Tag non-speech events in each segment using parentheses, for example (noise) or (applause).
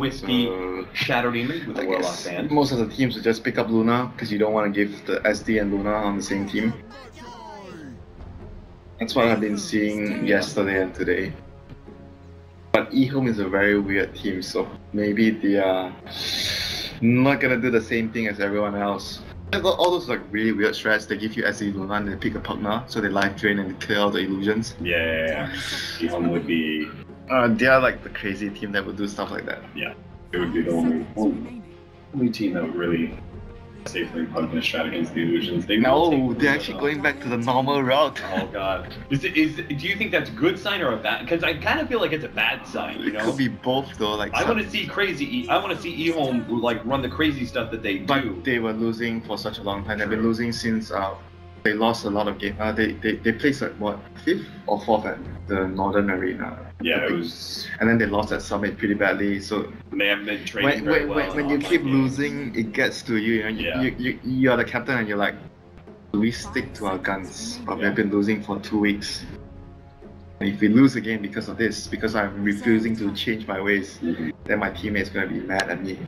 with the Shadow Demon with the I Warlock guess Band. most of the teams would just pick up Luna because you don't want to give the SD and Luna on the same team. That's what I've been seeing yesterday and today. But eHome is a very weird team, so maybe they are not gonna do the same thing as everyone else. They've got all those like really weird strats. They give you SD Luna and they pick a Pugna, so they life drain and they clear all the illusions. Yeah, yeah, yeah. Ehome would be Uh, they are like the crazy team that would do stuff like that. yeah. It would be the only only, only team that would really safely put a strat against the illusions. They No, they're the- actually going back to the normal route. (laughs) Oh god. Is it is do you think that's a good sign or a bad because I kind of feel like it's a bad sign, you It know? could be both though. Like I some- want to see crazy. E- I want to see eHome like run the crazy stuff that they do. But they were losing for such a long time. They've been losing since uh, they lost a lot of games. Uh, they, they they placed like what fifth or fourth at the Northern Arena. yeah, it was. And then they lost at Summit pretty badly. So They haven't been training when very when, well. when, you keep games. losing, it gets to you. You, know, you, Yeah. you, you you're the captain and you're like, we stick to our guns? But Yeah. we've been losing for two weeks. And if we lose again because of this, because I'm refusing to change my ways, Mhm. then my teammates gonna be mad at me.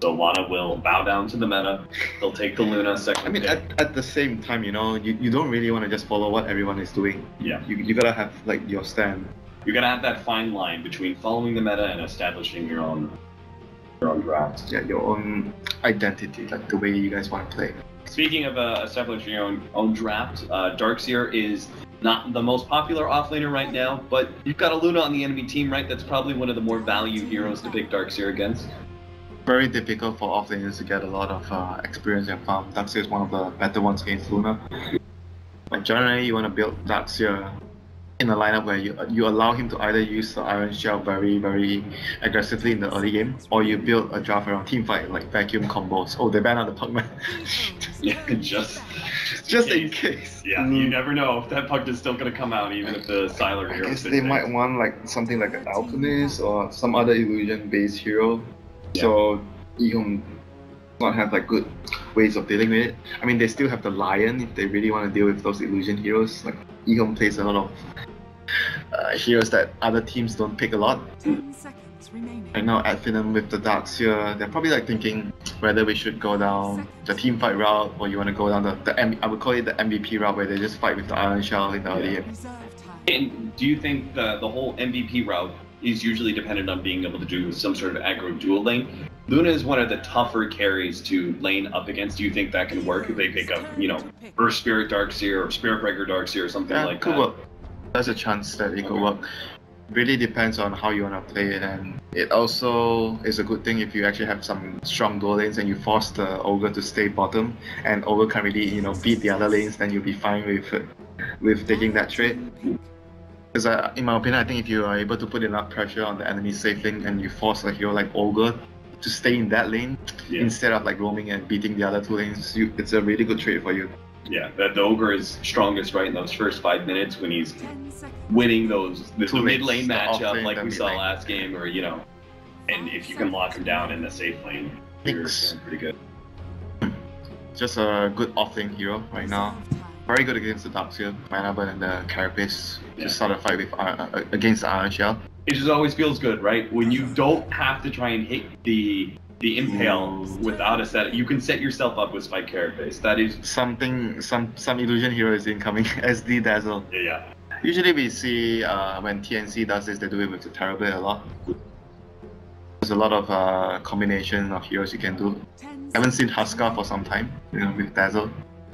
So Lana will bow down to the meta. They'll take the Luna second. I mean, pick. at, at the same time, you know, you, you don't really want to just follow what everyone is doing. yeah, You, you gotta have like your stand. you're gonna have that fine line between following the meta and establishing your own your own draft. Yeah, your own identity, like the way you guys want to play. Speaking of uh, establishing your own, own draft, uh, Darkseer is not the most popular offlaner right now, but you've got a Luna on the enemy team, right? That's probably one of the more value heroes to pick Darkseer against. Very difficult for offlaners to get a lot of uh, experience and farm. Darkseer is one of the better ones against Luna. But generally, you want to build Darkseer in a lineup where you you allow him to either use the Ion Shell very very aggressively in the early game, or you build a draft around team fight like vacuum combos. Oh, they banned out the Pugna. (laughs) Yeah, just (laughs) Just in case. Yeah, you never know if that puck is still gonna come out, even if the Siler I hero. guess they there. might want like something like an alchemist or some other illusion based hero. Yeah. So Ehome not have like good ways of dealing with it. I mean they still have the lion if they really want to deal with those illusion heroes. Like Ehome plays a lot of uh, heroes that other teams don't pick a lot. Ten seconds. Right now at Finland with the Darkseer, they're probably like thinking whether we should go down the team fight route or you want to go down the, the M- I would call it the MVP route where they just fight with the Ion Shell in the early Yeah. game. And do you think the the whole MVP route is usually dependent on being able to do some sort of aggro dual lane? Luna is one of the tougher carries to lane up against. Do you think that can work if they pick up, you know, Earth Spirit Darkseer or Spirit Breaker Darkseer or something Yeah, like could that? work. There's a chance that it could work. Really depends on how you want to play it, and it also is a good thing if you actually have some strong dual lanes and you force the ogre to stay bottom, and ogre can't really you know beat the other lanes, then you'll be fine with with taking that trade. Because uh, in my opinion, I think if you are able to put enough pressure on the enemy safe lane and you force a hero like ogre to stay in that lane Yeah. instead of like roaming and beating the other two lanes, you, it's a really good trade for you. Yeah, that the ogre is strongest right in those first five minutes when he's winning those the, the mid lane matchup lane, like we saw lane. last game, or you know, and if you can lock him down in the safe lane, you're pretty good. Just a good off-lane hero right now. Reserve time. Very good against the Darkseer, Mana Burn and the Carapace. Yeah. Just start a fight with uh, uh, against the Ion Shell. It just always feels good, right? When you don't have to try and hit the the impale without a set. You can set yourself up with Spike Carapace. That is, Something, some some illusion hero is incoming. (laughs) SD Dazzle. yeah, yeah. Usually we see uh, when TNC does this, they do it with the Terrorblade a lot. There's a lot of uh, combination of heroes you can do. I haven't seen seconds Huskar for some time, you know, with Dazzle.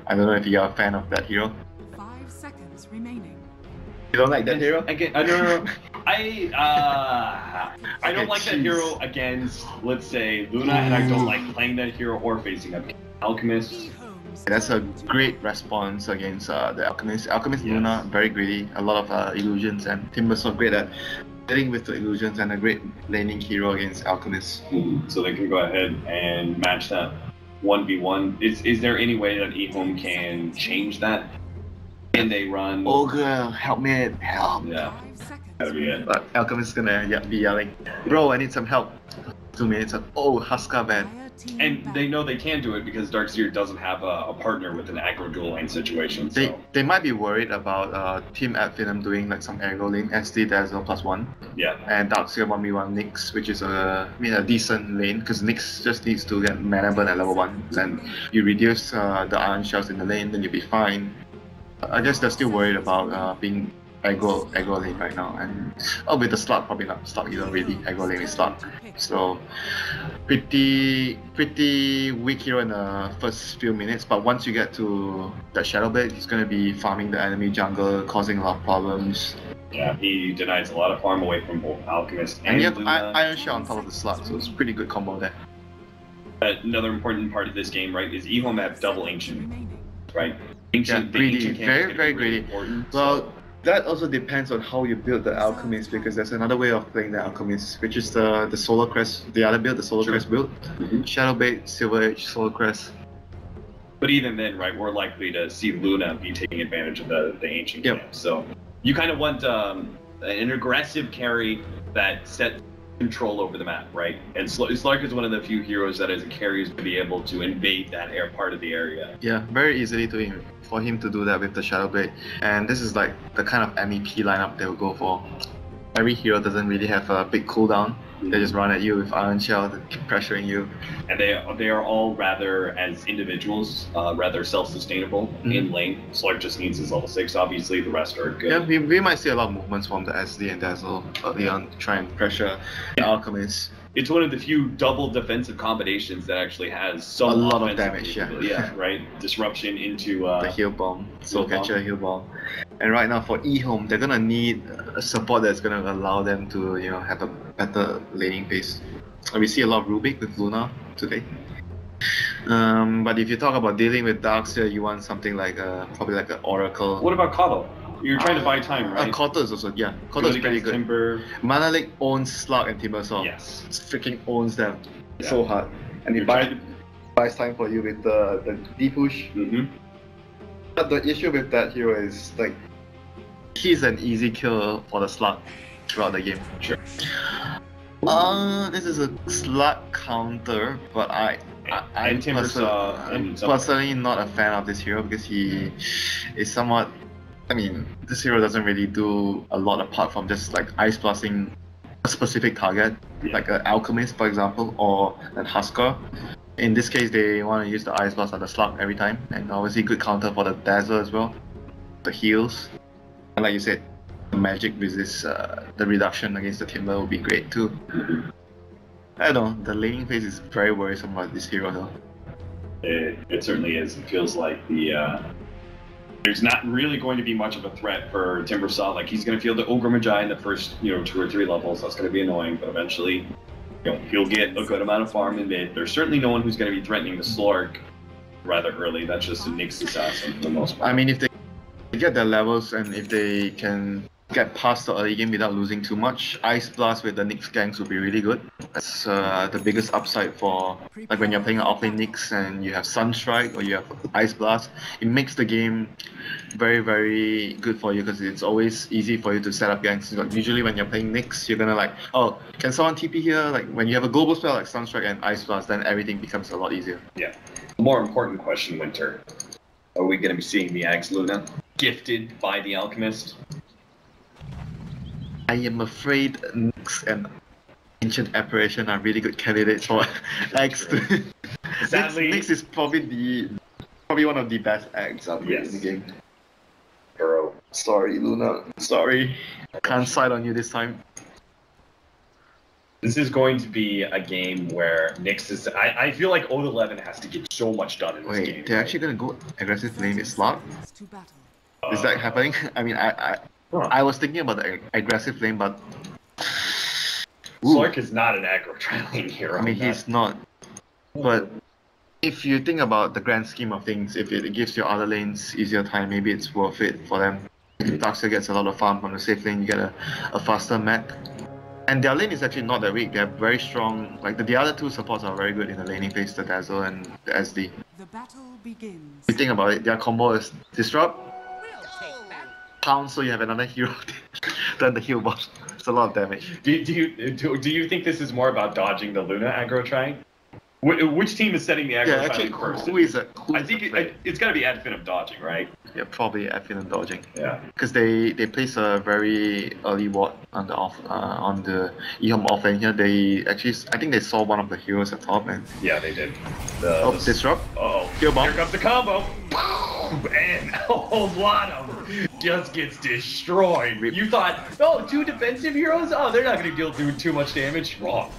I don't know if you're a fan of that hero. Five seconds remaining. You don't like that hero? Again, no, no, no. (laughs) I uh, I don't Okay, like that hero against, let's say, Luna, and I don't like playing that hero or facing up Alchemist. eHomes. That's a great response against uh, the Alchemist. Alchemist Yes. Luna, very greedy, a lot of uh, illusions, and Timber's so great at dealing with the illusions and a great laning hero against Alchemist. So they can go ahead and match that one v one. Is is there any way that eHome can change that? Can they run? Oh, Ogre, help me, help. Yeah. Five seconds. That'd be it. But Alchemist is gonna yeah, be yelling, Bro, I need some help. Two minutes of, oh, Huskar bad. And they know they can do it because Darkseer doesn't have a, a partner with an aggro dual lane situation. They, So they might be worried about uh, Team Ad Finem doing like some aggro lane, SD Dazzle plus one, yeah, and Darkseer 1v1 Nyx, which is a, I mean, a decent lane, because Nyx just needs to get mana burn at level 1, and you reduce uh, the ion shells in the lane, then you'll be fine. I guess they're still worried about uh, being aggro, aggro lane right now, and oh, with the Slark, probably not Slark either, really. Aggro lane is Slark. So, pretty pretty weak hero in the first few minutes, but once you get to the Shadow Blade, he's gonna be farming the enemy jungle, causing a lot of problems. yeah. He denies a lot of farm away from both Alchemist and, And you have Luna. I- Ion Shell on top of the Slark, so it's a pretty good combo there. But another important part of this game, right, is Ehome have double ancient, right? Ancient, Yeah, greedy, ancient very, very be really greedy. important, Well, so- that also depends on how you build the Alchemist, because there's another way of playing the Alchemist, which is the the Solar Crest, the other build, the Solar Sure. Crest build. Mhm. Shadow Blade, Silver Edge, Solar Crest. But even then, right, we're likely to see Luna be taking advantage of the, the ancient Yep. camp. So you kind of want um, an aggressive carry that set control over the map, right? And Sl- Slark is one of the few heroes that, as a carry, is be able to invade that air part of the area. Yeah, very easily to him for him to do that with the Shadow Blade. And this is like the kind of MVP lineup they will go for. Every hero doesn't really have a big cooldown. They just run at you with Ion Shell, keep pressuring you. And they they are all rather, as individuals, uh, rather self-sustainable in Mhm. lane. Slark just needs his level six. Obviously, the rest are good. Yeah, we, we might see a lot of movements from the SD and Dazzle early on to try and pressure the Alchemist. It's one of the few double defensive combinations that actually has some A lot of damage, yeah. yeah, right. (laughs) Disruption into uh, the heal bomb, soul catcher, heal bomb. And right now for eHome, they're gonna need a support that's gonna allow them to, you know, have a better laning pace. And we see a lot of Rubik with Luna today. Um, but if you talk about dealing with Darkseer, you want something like a, probably like an Oracle. What about Coddle? You're trying to buy time, Uh, right? Kotter is also, yeah, Kotter is pretty good. Timber. Mana Lake owns Slug and Timbersaw. Yes. Freaking owns them Yeah. so hard. And he You're buys, buys time for you with the, the D push. Mhm. But the issue with that hero is like he's an easy kill for the slug throughout the game. Sure. Uh, this is a slug counter, but I, I Timber person- I'm personally not a fan of this hero because he is somewhat. I mean, this hero doesn't really do a lot apart from just like ice blasting a specific target, Yeah. like an alchemist, for example, or an Huskar. In this case, they want to use the ice blast on the slug every time, and obviously good counter for the dazzle as well. The heals, and like you said, the magic resist, uh, the reduction against the timber will be great too. I don't know, the laning phase is very worrisome about this hero though. It, it certainly is. It feels like the uh, there's not really going to be much of a threat for Timbersaw. Like he's going to feel the Ogre Magi in the first you know two or three levels. That's going to be annoying, but eventually, you know, he'll get a good amount of farm in mid. There's certainly no one who's going to be threatening the Slark rather early. That's just a Nyx assassin for the most part. I mean, if they get their levels and if they can get past the early game without losing too much, Ice Blast with the Nyx ganks would be really good. That's uh, the biggest upside for like when you're playing an offlane Nyx and you have Sunstrike or you have Ice Blast. It makes the game very very good for you because it's always easy for you to set up ganks. Like, Usually when you're playing Nyx, you're gonna like, oh, can someone TP here? Like when you have a global spell like Sunstrike and Ice Blast, then everything becomes a lot easier. Yeah. More important question, Winter. Are we to be seeing the Axe Luna gifted by the Alchemist? I am afraid Nyx and Ancient Apparition are really good candidates for (laughs) X. to- (laughs) Nyx, Sadly- Nyx is probably the probably one of the best acts out there in the game. Burrow. Sorry, Luna. Sorry. Can't side on you this time. This is going to be a game where Nyx is. I, I feel like Old Eleven has to get so much done in this Wait, game. they're actually gonna go aggressive lane with Slark? To battle. Is that happening? (laughs) I mean, I I, Huh. I was thinking about the ag- aggressive lane, but (sighs) Ooh. Slark is not an aggro (laughs) trialing hero. I mean, he's not. But if you think about the grand scheme of things, if it gives your other lanes easier time, maybe it's worth it for them. If Darkseer gets a lot of farm from the safe lane, you get a, a faster mech. And their lane is actually not that weak. They're very strong. Like the, the other two supports are very good in the laning phase, the Dazzle and the SD. The battle begins. If you think about it, their combo is Disrupt, pound so you have another hero (laughs) than the heal bot. It's a lot of damage. Do, do you do, do you think this is more about dodging the Luna aggro trying? Wh- which team is setting the aggro Yeah, actually, first? who is it? Who I think it, player? it's got to be Adfin of dodging, right? Yeah, probably Effin and dodging. Yeah. Because they they place a very early ward on the off uh, on the Ehom off lane here. They actually I think they saw one of the heroes at top and Yeah, they did. The, oh the- disrupt. Heal bomb. Here comes the combo. And (laughs) a whole lot of them just gets destroyed. Rip. You thought, oh, two defensive heroes? Oh, they're not going to deal too, too much damage. Wrong.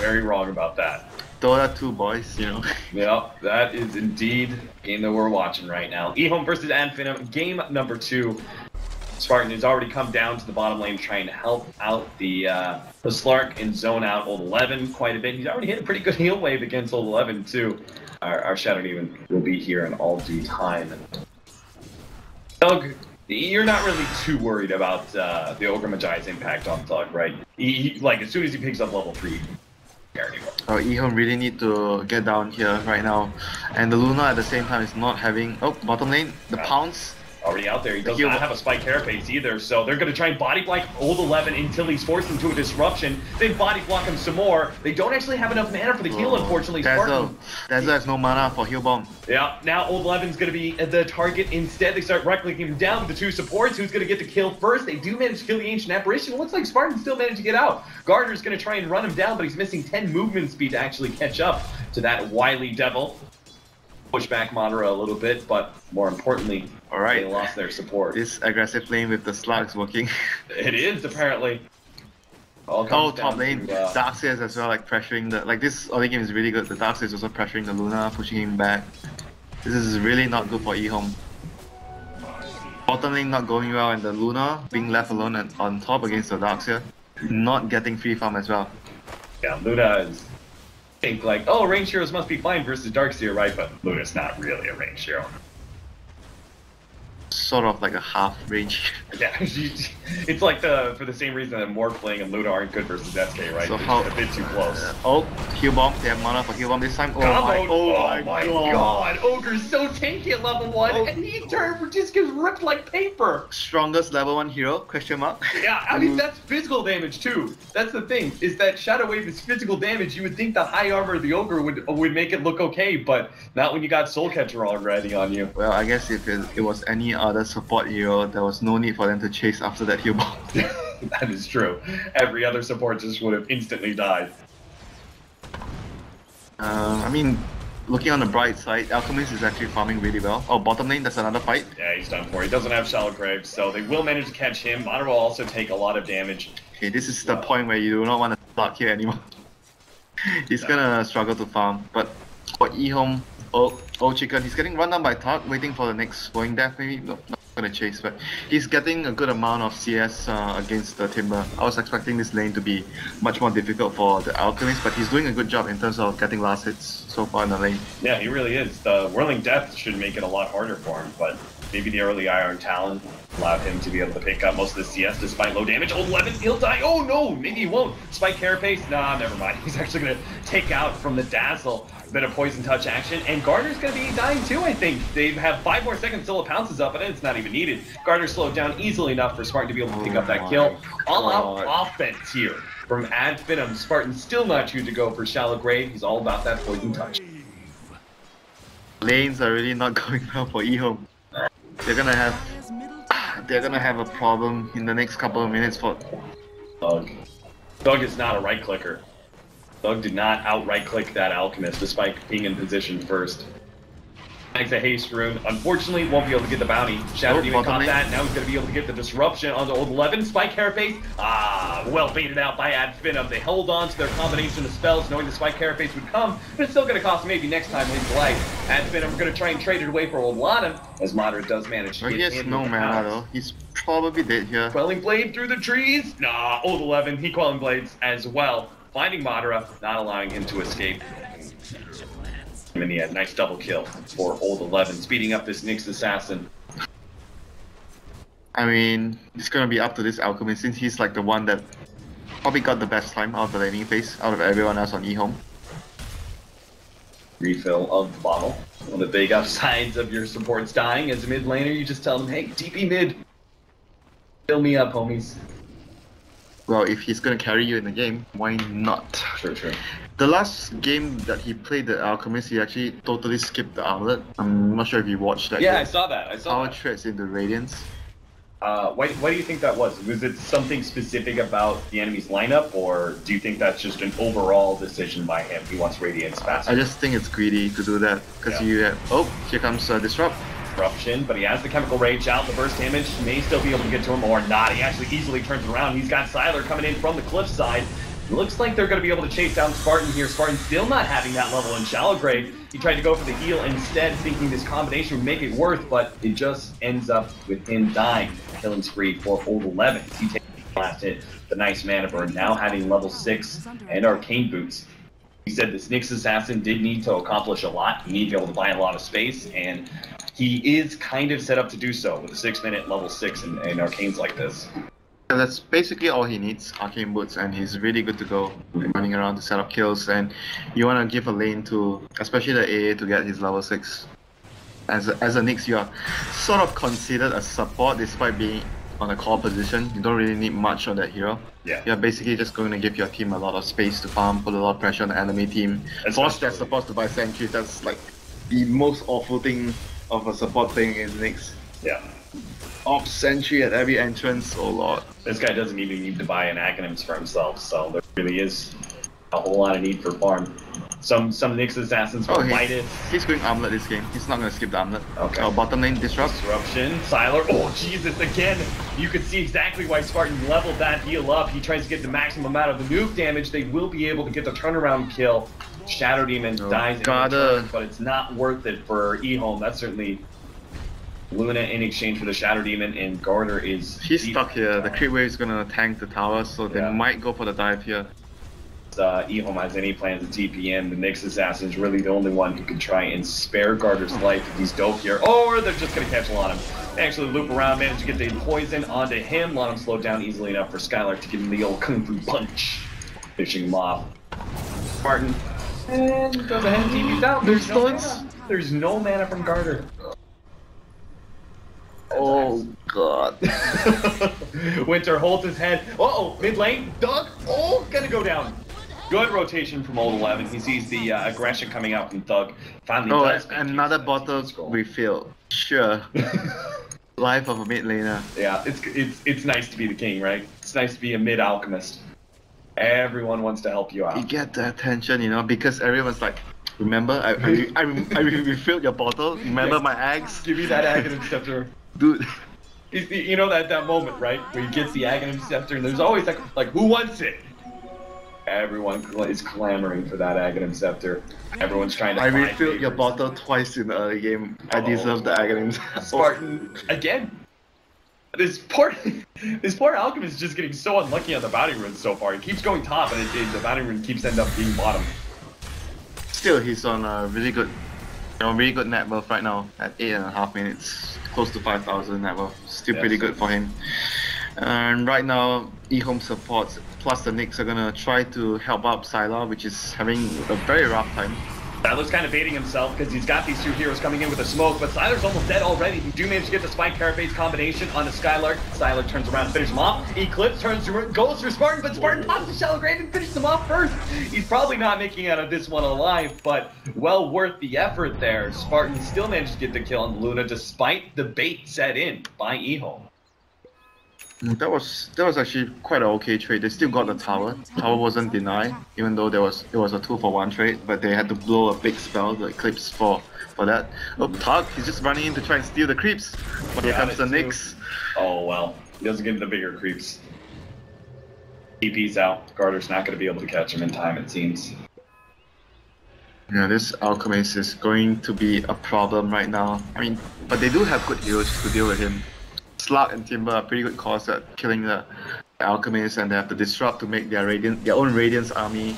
Very wrong about that that too, boys. You know. (laughs) yeah, that is indeed game that we're watching right now. Ehome versus Ad Finem, game number two. Spartan has already come down to the bottom lane trying to help out the uh, the Slark and zone out Old Eleven quite a bit. He's already hit a pretty good heal wave against Old Eleven too. Our, our Shadow Demon will be here in all due time. Doug, you're not really too worried about uh, the Ogre Magi's impact on Thug, right? He, he, like, as soon as he picks up level 3, Oh, Ehome really need to get down here right now. And the Luna at the same time is not having... Oh, bottom lane, the pounce already out there. He does not have a spike carapace either, so they're going to try and body block Old 11 until he's forced into a disruption. Then body block him some more. They don't actually have enough mana for the heal, unfortunately. Dazzle. Spartan. Dazzle has no mana for heal bomb. Yeah, now Old 11's going to be the target. Instead, they start right-clicking him down with the two supports. Who's going to get the kill first? They do manage to kill the Ancient Apparition. It looks like Spartan still managed to get out. Gardner's going to try and run him down, but he's missing 10 movement speed to actually catch up to that wily devil. Push back Madara a little bit, but more importantly, Alright. they lost their support. This aggressive lane with the slugs working. (laughs) It is apparently. All oh, top lane. to, uh, Darkseers as well, like pressuring the like this early game is really good. The Darkseers also pressuring the Luna, pushing him back. This is really not good for Ehome. Bottom lane not going well and the Luna being left alone and on top against the Darkseer. Not getting free farm as well. yeah, Luna is think like, oh, range heroes must be fine versus dark Darkseer, right? But Luna's not really a range hero. Sort of like a half range. (laughs) Yeah, (laughs) it's like the for the same reason that Morphling and Luna aren't good versus SK, right? So how- a bit too close. Oh, heal bomb. They have mana for heal bomb this time. Oh Combo. my, oh, oh, my god. Ogre's so tanky at level 1, Oh. and he turned just gets ripped like paper. Strongest level one hero? Question mark. Yeah, I mean mm. that's physical damage too. That's the thing is that Shadow Wave is physical damage. You would think the high armor of the ogre would would make it look okay, but not when you got Soul Catcher already on you. Well, I guess if it, it was any other support hero, there was no need for them to chase after that heal (laughs) bomb. that is true. Every other support just would have instantly died. Uh, I mean, looking on the bright side, Alchemist is actually farming really well. Oh, bottom lane, that's another fight. Yeah, he's done for. He doesn't have Shallow Grave, so they will manage to catch him. Mana will also take a lot of damage. Okay, this is the point where you do not want to start here anymore. (laughs) he's gonna struggle to farm, but for Ehome, oh, oh chicken, he's getting run down by Tug, waiting for the next going death maybe. No, not gonna chase, but he's getting a good amount of CS uh, against the Timber. I was expecting this lane to be much more difficult for the Alchemist, but he's doing a good job in terms of getting last hits so far in the lane. Yeah, he really is. The Whirling Death should make it a lot harder for him, but maybe the early Iron Talon allowed him to be able to pick up most of the CS despite low damage. Oh, 11, he'll die. Oh no, maybe he won't. Spike Carapace? Nah, never mind. (laughs) He's actually going to take out from the Dazzle. A bit of Poison Touch action, and Gardner's going to be dying too, I think. They have five more seconds till it pounces up, and it's not even needed. Gardner slowed down easily enough for Spartan to be able to pick up that oh kill. All out offense here from Ad Finem. Spartan still not choose to go for Shallow Grave. He's all about that Poison Touch. Lanes are really not (laughs) going well for Ehome. They're gonna have tower they're gonna have a problem in the next couple of minutes for Doug. Doug is not a right clicker. Doug did not out right click that alchemist despite being in position first. Thanks to Haste Rune. Unfortunately, won't be able to get the bounty. Shadow Oh, Demon caught that. Now he's going to be able to get the disruption on the old 11. Spike Carapace. Ah, well baited out by Ad Finem. They hold on to their combination of spells, knowing the Spike Carapace would come, but it's still going to cost maybe next time his life. Ad Finem going to try and trade it away for old Lana, as Moderate does manage to Well, get in no mana though. He's probably dead here. Quelling Blade through the trees? Nah, old 11, he Quelling Blades as well. Finding Madara, not allowing him to escape. And he had a nice double kill for old 11, speeding up this Nyx Assassin. I mean, it's gonna be up to this alchemist since he's like the one that probably got the best time out of the laning phase out of everyone else on eHome. Refill of the bottle. One of the big upsides of your supports dying as a mid laner, you just tell them, hey, TP mid. Fill me up, homies. Well, if he's gonna carry you in the game, why not? Sure, sure. The last game that he played the Alchemist, he actually totally skipped the armlet. I'm not sure if you watched that. Yeah, I saw that. I saw Power that. threats into Radiance. Uh, why, why do you think that was? Was it something specific about the enemy's lineup, or do you think that's just an overall decision by him? He wants Radiance faster. I just think it's greedy to do that because Yeah. you have. Oh, here comes uh, Disrupt. Disruption, but he has the chemical rage out. The burst damage may still be able to get to him or not. He actually easily turns around. He's got Sylar coming in from the cliff side. Looks like they're going to be able to chase down Spartan here. Spartan still not having that level in shallow Grave. He tried to go for the heal instead, thinking this combination would make it worth, but it just ends up with him dying. Killing spree for old 11. He takes the last hit. The nice mana burn, now having level 6 and arcane boots. He said this Nyx assassin did need to accomplish a lot. He needed to be able to buy a lot of space, and he is kind of set up to do so with a six minute level six and, and arcanes like this. And that's basically all he needs, Arcane Boots, and he's really good to go running around to set up kills. And you want to give a lane to, especially the AA, to get his level 6. As a, as a Nyx, you are sort of considered a support despite being on a core position. You don't really need much on that hero. Yeah. You're basically just going to give your team a lot of space to farm, put a lot of pressure on the enemy team. Force their Especially- support to buy sentries. That's like the most awful thing of a support thing is Nyx. Yeah. Off sentry at every entrance, oh lord. This guy doesn't even need to buy an Aghanims for himself, so there really is a whole lot of need for farm. Some some Nyx assassins Oh, will he- fight it. He's going armlet this game. He's not gonna skip the armlet. Okay. Oh, bottom lane disrupt. Disruption, Sylar. Oh Jesus! Again, you can see exactly why Spartan leveled that heal up. He tries to get the maximum amount of the nuke damage. They will be able to get the turnaround kill. Shadow Demon Oh, dies in gotta- but it's not worth it for Ehome. That's certainly Luna in exchange for the Shadow Demon, and Garter is. He's deep- stuck here. The creep wave is gonna tank the tower, so they might go for the dive here. uh, Ehome has any plans to TPN, the Nyx Assassin is really the only one who can try and spare Garter's life if he's dope here. Or they're just going to catch on him. They actually loop around, manage to get the poison onto him, let him slow down easily enough for Skylark to give him the old Kung Fu Punch, fishing him off. Spartan and goes ahead and TP's out. There's no Stones? mana. There's no mana from Garter. Oh god. (laughs) Winter holds his head. Uh-oh, mid lane. Doug. Oh, gonna go down. Good rotation from Old Eleven. He sees the uh, aggression coming out from Thug. Finally Oh, does another use of that bottle refilled. Sure. (laughs) Life of a mid laner. yeah, it's it's it's nice to be the king, right? It's nice to be a mid alchemist. Everyone wants to help you out. You get the attention, you know, because everyone's like, remember, I I, I, I (laughs) refilled your bottle. Remember Yes. my eggs? Give me that Aghanim Scepter. Dude. You- know that that moment, right? Where he gets the Aghanim Scepter, and there's always like, like who wants it? Everyone is clamoring for that Aghanim Scepter. Everyone's trying to. I refilled your bottle twice in the early game. I Oh. deserve the agonies. Spartan again. This poor, (laughs) this poor alchemist is just getting so unlucky on the bounty rune so far. He keeps going top, and it, it- the bounty rune keeps end up being bottom. Still, he's on a really good, know, really good net worth right now at eight and a half minutes, close to five thousand net worth. Still Yes. pretty good for him. And right now, eHome supports plus the Nyx are gonna try to help out Sylar, which is having a very rough time. Sylar's kind of baiting himself because he's got these two heroes coming in with a smoke, but Sylar's almost dead already. He do manage to get the Spike Carapace combination on the Skylark. Sylar turns around and finishes him off. Eclipse turns to goes for Spartan, but Spartan pops the Shallow Grave and finishes him off first. He's probably not making out of this one alive, but well worth the effort there. Spartan still managed to get the kill on Luna despite the bait set in by Eho. Mm, That was that was actually quite an okay trade. They still got the tower. Tower wasn't denied, even though there was it was a two for one trade, but they had to blow a big spell, the eclipse for for that. Oh, Tug, he's just running in to try and steal the creeps. But here comes the too. Nyx. Oh well, he doesn't get the bigger creeps. TP's out. Garter's not going to be able to catch him in time, it seems. Yeah, this alchemist is going to be a problem right now. I mean, but they do have good heroes to deal with him. Slug and Timber are pretty good calls at killing the alchemists, and they have to disrupt to make their radiant, their own radiance army.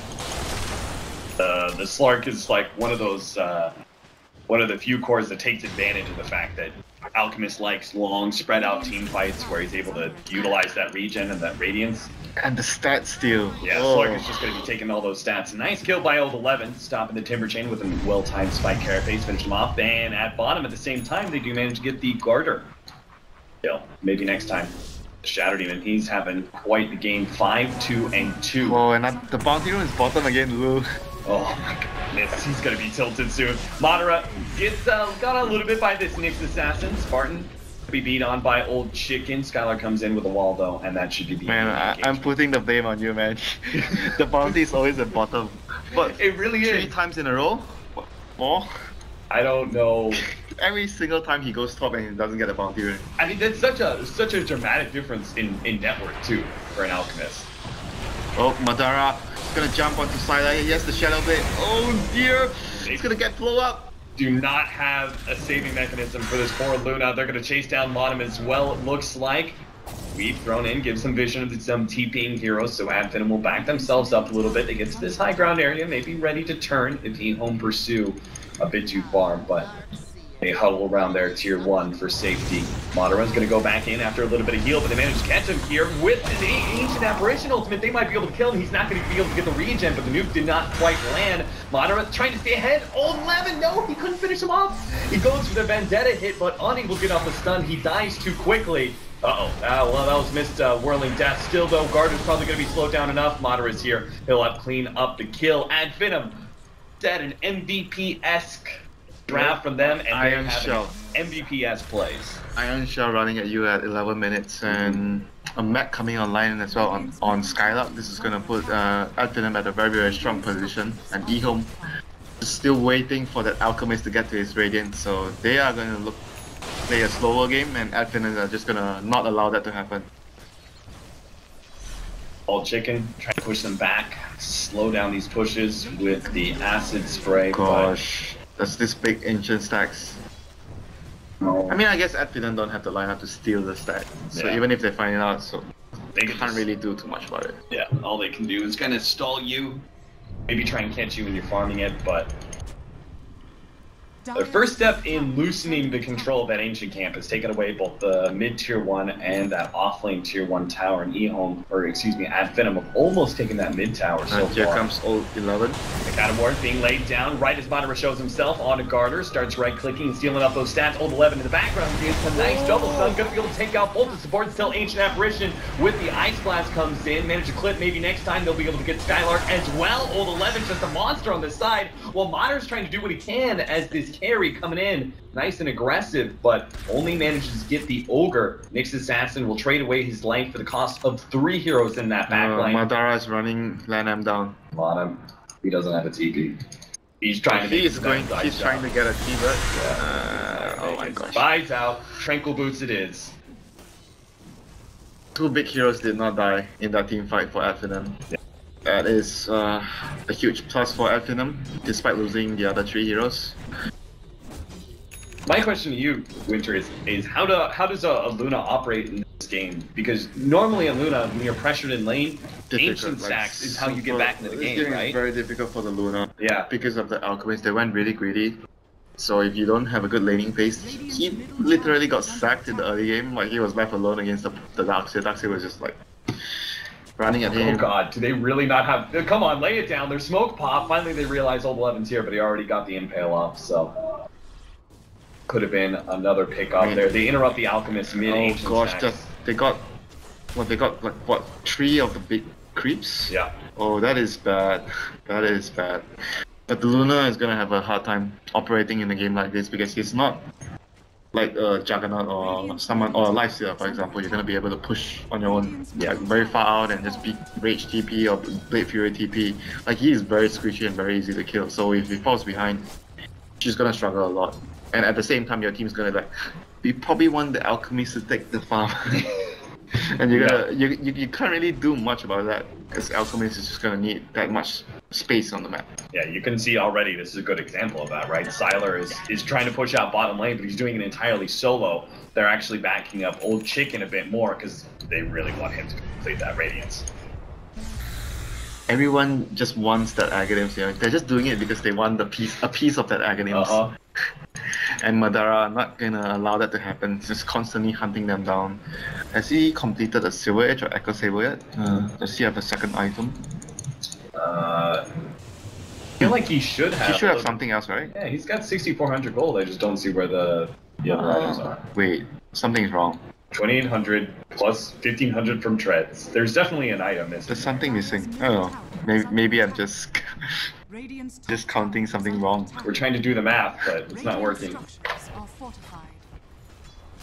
Uh, the Slark is like one of those, uh, one of the few cores that takes advantage of the fact that Alchemist likes long, spread out team fights where he's able to utilize that regen and that radiance. And the stat steal. Yeah, oh. Slark is just going to be taking all those stats. Nice kill by old 11, stopping the Timber Chain with a well-timed spike carapace, finish him off. And at bottom, at the same time, they do manage to get the Garter kill. Maybe next time. Shadow Demon, he's having quite the game. 5, 2, and 2. Oh, and that, the bounty rune is bottom again, Lou. Oh my goodness, he's gonna be tilted soon. Madara gets uh, got a little bit by this Nyx assassin. Spartan be beat on by old chicken. Skylar comes in with a wall though, and that should be the Man, end of the I. I'm putting the blame on you, man. (laughs) the bounty is always at bottom. But It really three is. times in a row? What? I don't know. Every single time he goes top and he doesn't get a bounty rune. I mean, that's such a such a dramatic difference in in network too for an alchemist. Oh, Madara is gonna jump onto Sylar. He has the Shadow Blade. Oh dear! He's gonna get blow up. Do not have a saving mechanism for this poor Luna. They're gonna chase down Monim as well. It looks like. We've thrown in, give some vision of some TPing heroes, so Ad Finem will back themselves up a little bit. They get to this high ground area, maybe ready to turn if he home pursue a bit too far, but they huddle around their tier one for safety. Madara's gonna go back in after a little bit of heal, but they manage to catch him here with the ancient apparition ultimate. They might be able to kill him. He's not gonna be able to get the regen, but the nuke did not quite land. Madara trying to stay ahead. Old Eleven, no, he couldn't finish him off. He goes for the vendetta hit, but unable to get off the stun. He dies too quickly. Uh-oh. Ah, well, that was missed uh, whirling death. Still, though, Guard is probably going to be slowed down enough. Madara's here. He'll have clean up the kill. Ad Finem, dead an MVP-esque draft from them, and Iron having Shell. MVP-esque plays. Ion Shell running at you at 11 minutes and a Mac coming online as well on, on Skylark. This is gonna put uh, Ad Finem at a very very strong position and Ehome is still waiting for that Alchemist to get to his Radiance so they are gonna look play a slower game and Ad Finem are just gonna not allow that to happen. All Chicken try to push them back, slow down these pushes with the acid spray. Gosh, that's this big ancient stacks. I mean I guess Ad Finem don't have the lineup to steal the stack. So Yeah. even if they find it out so they they can can't just- really do too much about it. Yeah, all they can do is kind of stall you. maybe try and catch you when you're farming it, but The first step in loosening the control of that ancient camp is taking away both the mid tier one and that off lane tier one tower and Ehome, or excuse me, Ad Finem of almost taking that mid tower so And here far. comes old 11. The Catamorph being laid down right as Madara shows himself on a Garter, starts right clicking and stealing up those stats. Old 11 in the background gets a nice double stun, gonna be able to take out both the supports till Ancient Apparition with the Ice Blast comes in. Manage to clip maybe next time they'll be able to get Skylark as well. Old 11 just a monster on the side while Madara's trying to do what he can as this carry coming in. Nice and aggressive, but only manages to get the Ogre. Nyx Assassin will trade away his life for the cost of three heroes in that back Uh, line. Madara is running Lanham down. Bottom. He doesn't have a TP. He's trying to He make is going. He's ice trying to get a T-bird. Yeah. Uh, oh my gosh. Buys out. Tranquil boots it is. Two big heroes did not die in that team fight for Ad Finem. That is uh, a huge plus for Ad Finem, despite losing the other three heroes. My question to you, Winter, is is how do how does a, a Luna operate in this game? Because normally a Luna, when you're pressured in lane, Difficult, ancient like, stacks is how you get back into the this game, right? very difficult for the Luna Yeah. because of the Alchemist. They went really greedy. So if you don't have a good laning pace, he literally got sacked in the early game. Like he was left alone against the, the Darkseer. Darkseer was just like running at Oh him. god, do they really not have? uh, Come on, lay it down. Their smoke pop. Finally, they realize Old Eleven's here, but he already got the impale off. So could have been another pick up Man. there. They interrupt the alchemist mid Oh gosh, just they got what they got like what three of the big creeps. yeah. Oh, that is bad. (laughs) That is bad. But the Luna is gonna have a hard time operating in a game like this because he's not like a Juggernaut or someone or a Lifestealer, for example. You're gonna be able to push on your own, Yeah. like very far out and just beat Rage TP or Blade Fury TP. Like he is very squishy and very easy to kill. So if he falls behind, she's gonna struggle a lot. And at the same time, your team's gonna like, (gasps) we probably want the Alchemist to take the farm. (laughs) and you're gonna you, you, you can't really do much about that because Alchemist is just gonna need that much space on the map. Yeah, you can see already this is a good example of that, right? Sylar is, is trying to push out bottom lane, but he's doing it entirely solo. They're actually backing up Old Chicken a bit more because they really want him to complete that Radiance. Everyone just wants that Aghanim's, you know. They're just doing it because they want the piece a piece of that Aghanim's. Uh-huh. (laughs) And Madara are not gonna allow that to happen, just constantly hunting them down. Has he completed a Silver Edge or Echo Saber yet? Uh, does he have a second item? Uh, I feel like he should have. He should have something else, right? Yeah, he's got 6,400 gold. I just don't see where the, the other items Uh, are. wait, something's wrong. 2,800 Plus 1500 from treads. There's definitely an item missing. There's something missing. I don't know. Maybe, maybe I'm just (laughs) just counting something wrong. We're trying to do the math, but it's not working. structures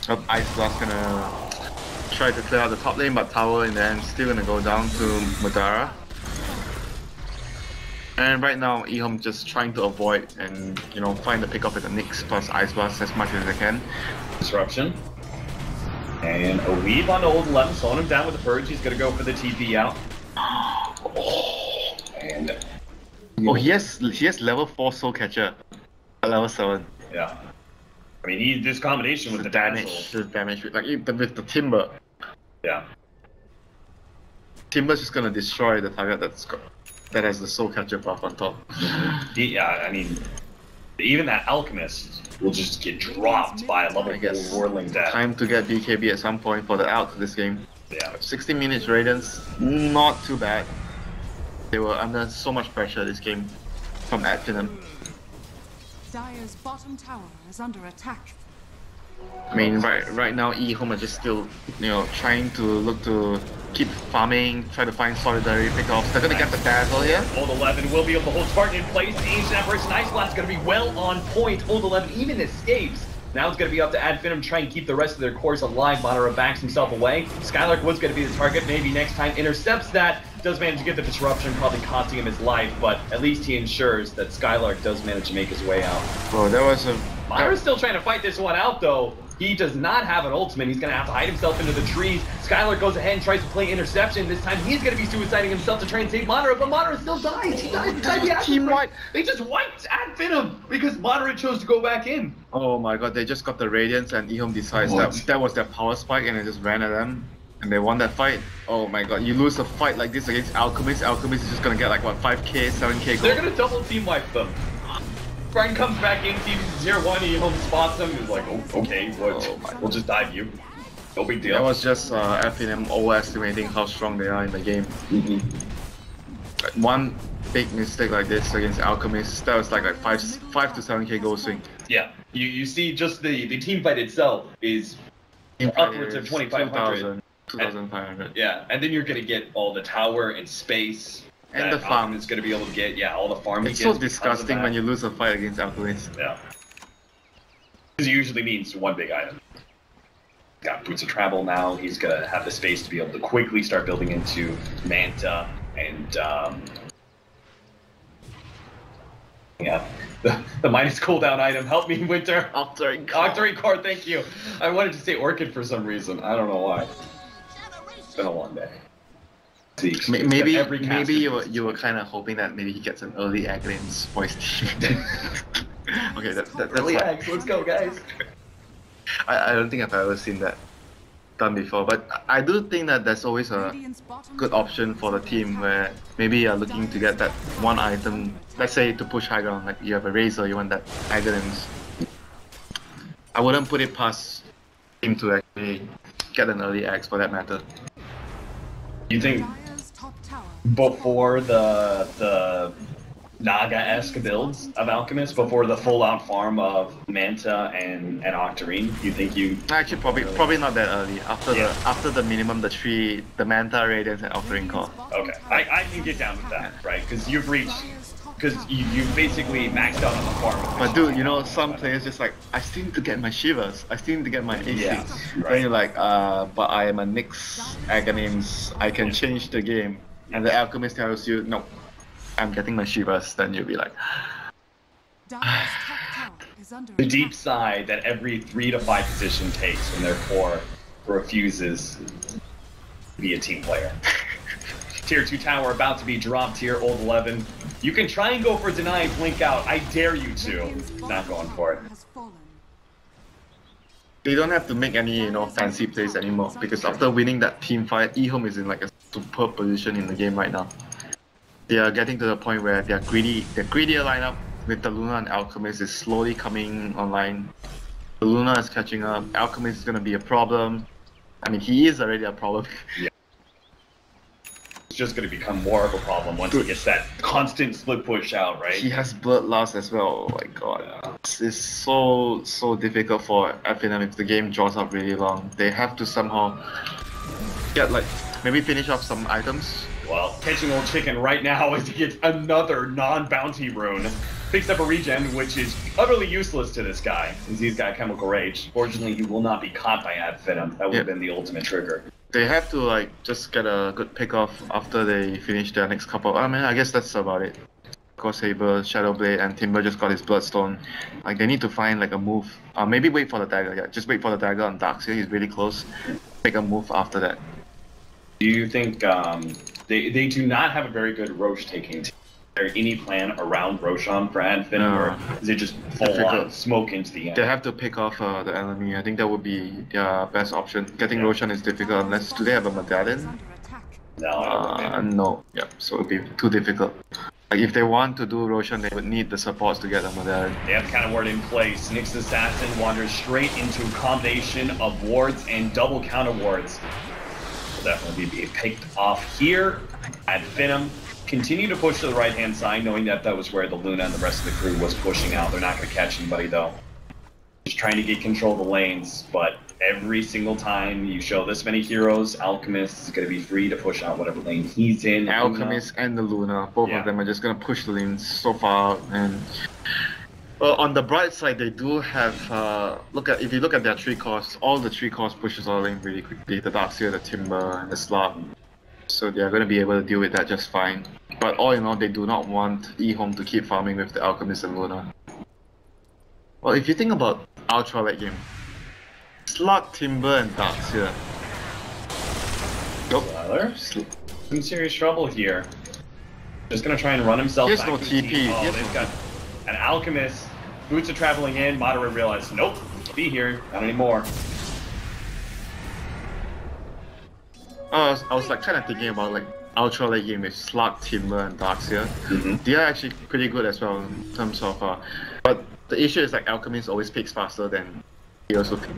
are. Oh, Ice Blast gonna try to clear out the top lane, but tower in the end still gonna go down to Madara. And right now, Ehome just trying to avoid and you know find the pick up with the Nyx plus Ice Blast as much as they can. Disruption. And a weave on Old Eleven, slowing him down with the purge. He's gonna go for the TP out. And Oh, he has he has level four Soul Catcher, level seven. yeah. I mean, he this combination with The the damage, the damage with- like with the Timber. Yeah. Timber's just gonna destroy the target that's got that has the Soul Catcher buff on top. Yeah, I mean, even that alchemist will just get dropped by a level I guess whirling death. time to get BKB at some point for the out to this game. Yeah. 60 minutes Radiance, not too bad. They were under so much pressure this game from Ad Finem. Dyer's bottom tower is under attack. I mean, right right now, E Home are just still, you know, trying to look to keep farming, try to find solidarity pickoffs. They're gonna get the dazzle here. Old 11 will be able to hold Spartan in place. The Ancient Apparition Ice Blast going to be well on point. Old 11 even escapes. Now it's going to be up to Ad Finem to try and keep the rest of their course alive. Monera backs himself away. Skylark was going to be the target. Maybe next time intercepts that. Does manage to get the disruption, probably costing him his life. But at least he ensures that Skylark does manage to make his way out. Bro, there was a. Monera's still trying to fight this one out though. He does not have an ultimate. He's going to have to hide himself into the trees. Skylar goes ahead and tries to play interception. This time he's going to be suiciding himself to try and save Monera, but Monera still dies. He dies inside the acid Team break. They just wiped at Venom because Monera chose to go back in. Oh my god, they just got the Radiance and Ehome decides What? that that was their power spike and it just ran at them. And they won that fight. Oh my god, you lose a fight like this against Alchemist. Alchemist is just gonna get like what 5k, 7k They're going to double team wipe them. Brian comes back in, sees tier one, he home spots him. He's like, oh, okay, what? Oh we'll just dive you. No big deal. That was just uh, FNM overestimating how strong they are in the game. Mhm. Like, One big mistake like this against Alchemist, that was like like five five to seven k gold swing. yeah, you you see, just the the team fight itself is Upwards of 2,500. 2,500. Yeah, and then you're gonna get all the tower and space. And the farm. is gonna be able to get yeah all the farm. It's so disgusting when you lose a fight against Alchemist. yeah. Because it usually means one big item. Got boots of travel now. He's gonna have the space to be able to quickly start building into Manta and um, yeah, the, (laughs) the minus cooldown item. Help me, Winter. After Octarine Core, thank you. I wanted to say Orchid for some reason. I don't know why. It's been a long day. See, Maybe every maybe you were you were kind of hoping that maybe he gets an early Aghanim's voice team. okay, that, that, that's Early fine. eggs, let's go, guys. (laughs) I, I don't think I've ever seen that done before, but I do think that there's always a good option for the team where maybe you're looking to get that one item, let's say to push high ground, like you have a Razor, you want that Aghanim's. I wouldn't put it past him to actually get an early X for that matter. You think Dire's top tower before the the Naga-esque builds of Alchemist, before the full-out farm of Manta and and Octarine, you think you Actually, probably probably not that early. After Yeah. the after the minimum, the three, the Manta, Radiance, and Octarine Core. okay? I, I can get down with that, right? Because you've reached because you you basically maxed out on the farm. But dude, you know, some players just like, I still need to get my Shivas. I still need to get my AC. Yeah, Then you're like, uh, but I am a Nyx Aghanims. I can change the game. And the Alchemist tells you, no, I'm getting my Shivas. Then you'll be like, Dire's top tower is under the deep sigh that every three to five position takes when their core refuses to be a team player. (laughs) Tier 2 tower about to be dropped here, old 11. You can try and go for deny blink out. I dare you to. Not going for it. tower has fallen. they don't have to make any, you know, fancy plays anymore. Because after winning that team fight, eHome is in like a superb position in the game right now. They are getting to the point where they're greedy, they're greedier lineup with the Luna and Alchemist is slowly coming online. The Luna is catching up. Alchemist is gonna be a problem. I mean, he is already a problem. It's just going to become more of a problem once he gets that constant split push out, right? he has blood loss as well. Oh my god. It's, it's so so difficult for FNM if the game draws out really long. They have to somehow Get like maybe finish off some items. Well, catching old chicken right now as he gets another non-bounty rune. Picks up a regen, which is utterly useless to this guy, since he's got Chemical Rage. Fortunately, he will not be caught by Ad Finem. That would have Yeah. been the ultimate trigger. They have to like just get a good pick off after they finish their next couple. I mean, I guess that's about it. Ghost Saber, Shadow Blade, and Timber just got his Bloodstone. Like they need to find like a move. Uh, maybe wait for the dagger. Yeah, just wait for the dagger on Darkseer. He's really close. Make a move after that. Do you think um, they, they do not have a very good Rosh taking team? Is there any plan around Roshan for Venom, No. or is it just full on smoke into the end? They have to pick off uh, the enemy. I think that would be their best option. Getting Yeah. Roshan is difficult unless do they have a medallion? No, Uh, no. Yeah, so it would be too difficult. Like if they want to do Roshan, they would need the supports to get a medallion. They have counter ward in place. Nyx Assassin wanders straight into a combination of wards and double counter wards. Will definitely be picked off here. Ad Finem, continue to push to the right hand side, knowing that that was where the Luna and the rest of the crew was pushing out. They're not going to catch anybody though. Just trying to get control of the lanes, but every single time you show this many heroes, Alchemist is going to be free to push out whatever lane he's in. Luna- Alchemist and the Luna, both Yeah. of them are just gonna push the lanes so far and well, on the bright side, they do have. Uh, look at if you look at their tree costs, all the tree costs pushes all in really quickly. The Darkseer, the Timber, and the Slug. So they are going to be able to deal with that just fine. But all in all, they do not want eHome to keep farming with the Alchemist and Luna. Well, if you think about Ultra late game, Slug, Timber, and Darkseer. Nope. Tyler, some serious trouble here. Just gonna try and run himself He has back no TP. Oh, they've no- got an alchemist. Boots are traveling in. Madara realized, nope, be here, not anymore. I was, I was like kind of thinking about like ultra late game with Slug, Timber, and Darkseer. Mhm. They are actually pretty good as well in terms of. Uh, but the issue is like Alchemist always picks faster than he also picks.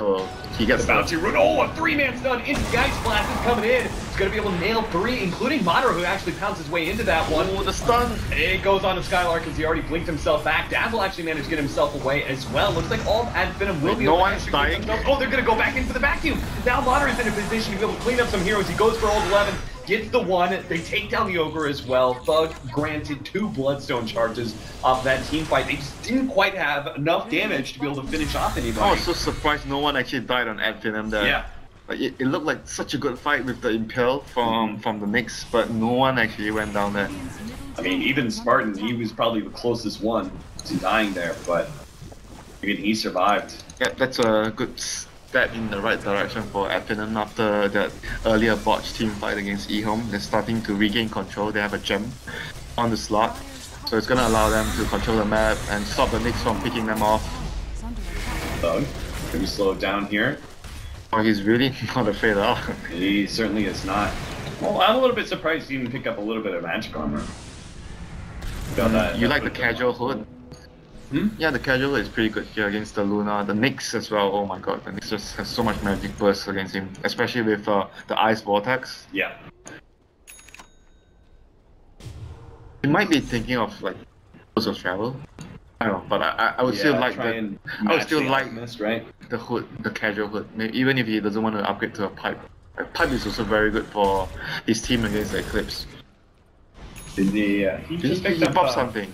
So he gets The bounty rune. Oh, a three-man stun into the ice blast is coming in. He's gonna be able to nail three, including Madara, who actually pounds his way into that one. Oh, the stun! It goes on to Skylark as he already blinked himself back. Dazzle actually managed to get himself away as well. Looks like all of Ad Finem will be no able one's to dying? themselves. Oh, they're gonna go back into the vacuum. Now Madara's in a position to be able to clean up some heroes. He goes for Old Eleven, gets the one. They take down the Ogre as well. Thug granted two Bloodstone charges off that team fight. They just didn't quite have enough damage to be able to finish off oh, I anybody. was so surprised no one actually died on Ad Finem there. Uh, yeah. Like it, it looked like such a good fight with the Impale from from the Nyx, but no one actually went down there. I mean, even Spartan, he was probably the closest one to dying there, but even he survived. Yeah, that's a good step in the right direction for Ad Finem after that earlier botched team fight against eHome. They're starting to regain control. They have a gem on the slot, so it's gonna allow them to control the map and stop the Nyx from picking them off. Can we slow it down here? Oh, he's really (laughs) not afraid at all. He certainly is not. Well, I'm a little bit surprised he even picked up a little bit of magic armor. That- you like the casual hood? Hmm? Yeah, the casual is pretty good here against the Luna. The Nyx as well. Oh my god, the Nyx just has so much magic burst against him, especially with uh, the Ice Vortex. Yeah. He might be thinking of like also travel. I don't know, but I, I- would yeah, still like the, I would still like Alchemist, right? the hood, the casual hood. Maybe, even if he doesn't want to upgrade to a pipe. A pipe is also very good for his team against Eclipse. Did he, uh, he He, just he, picked he up, popped uh, something.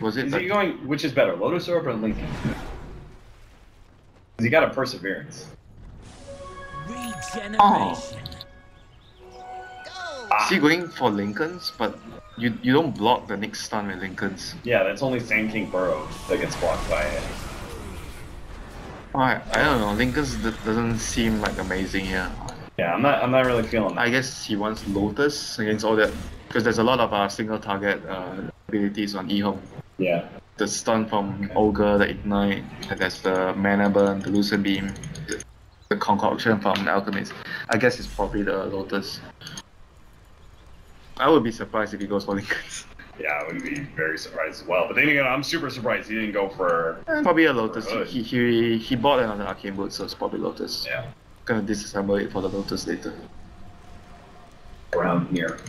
Was it Is like, he going, which is better, Lotus Orb or Linken? 'Cause he got a Perseverance. Regeneration. is he going for Linkens? But you you don't block the next stun with Linkens. Yeah, that's only Sand King Burrow that gets blocked by it. I I don't know. Linkens d- doesn't seem like amazing here. Yeah, I'm not, I'm not really feeling that. I guess he wants Lotus against all that because there's a lot of uh, single target uh, abilities on eHome. Yeah. The stun from Ogre, the Ignite, and there's the Mana Burn, the Lucent Beam, the, the Concoction from the Alchemist. I guess it's probably the Lotus. I would be surprised if he goes for Linkens. Yeah, I would be very surprised as well. But then again, I'm super surprised he didn't go for. Eh, probably a Lotus. He, he he bought another Arcane Boot, so it's probably Lotus. Yeah. Gonna disassemble it for the Lotus later. Around here.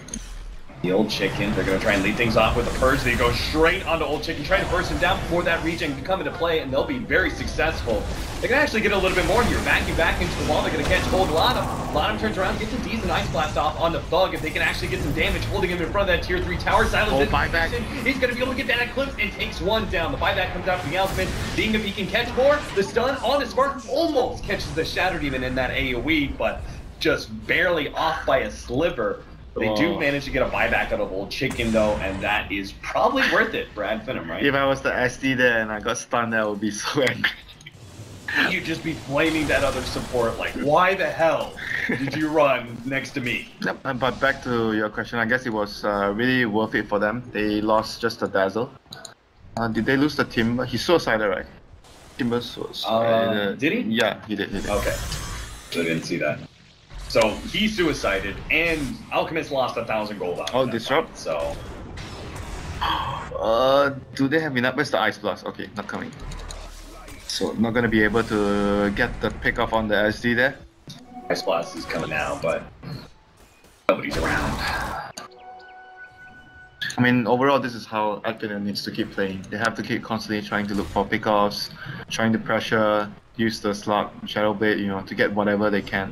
The old chicken, they're going to try and lead things off with a purge. They go straight onto old chicken, trying to burst him down before that regen can come into play, and they'll be very successful. They can actually get a little bit more here. Backing back into the wall, they're going to catch hold Lanham. Lanham turns around, gets a decent ice blast off on the Thug. If they can actually get some damage, holding him in front of that tier 3 tower. Silence Oh, buyback. He's going to be able to get that eclipse and takes one down. The buyback comes out from the ultimate. Seeing if he can catch more. The stun on his Spartan almost catches the Shadow Demon in that AoE, but just barely off by a sliver. They do Oh. manage to get a buyback out of Old Chicken, though, and that is probably worth it, Brad Finham, right? If I was the SD there and I got stunned, I would be so (laughs) angry. You'd just be blaming that other support, like, why the hell did you run next to me? Yep. But back to your question, I guess it was uh, really worth it for them. They lost just a Dazzle. Uh, did they lose the Timber? He suicided, right? Timber suicided. Uh, did he? Yeah, he did. He did. Okay. I didn't see that. So he suicided, and Alchemist lost a thousand gold out. Oh, disrupt? fight, So Uh, do they have enough? Where's the Ice Blast? Okay, not coming. So not gonna be able to get the pick off on the SD there. Ice Blast is coming now, but nobody's around. I mean, overall, this is how Ad Finem needs to keep playing. They have to keep constantly trying to look for pickoffs, trying to pressure, use the slug, Shadow Blade, you know, to get whatever they can.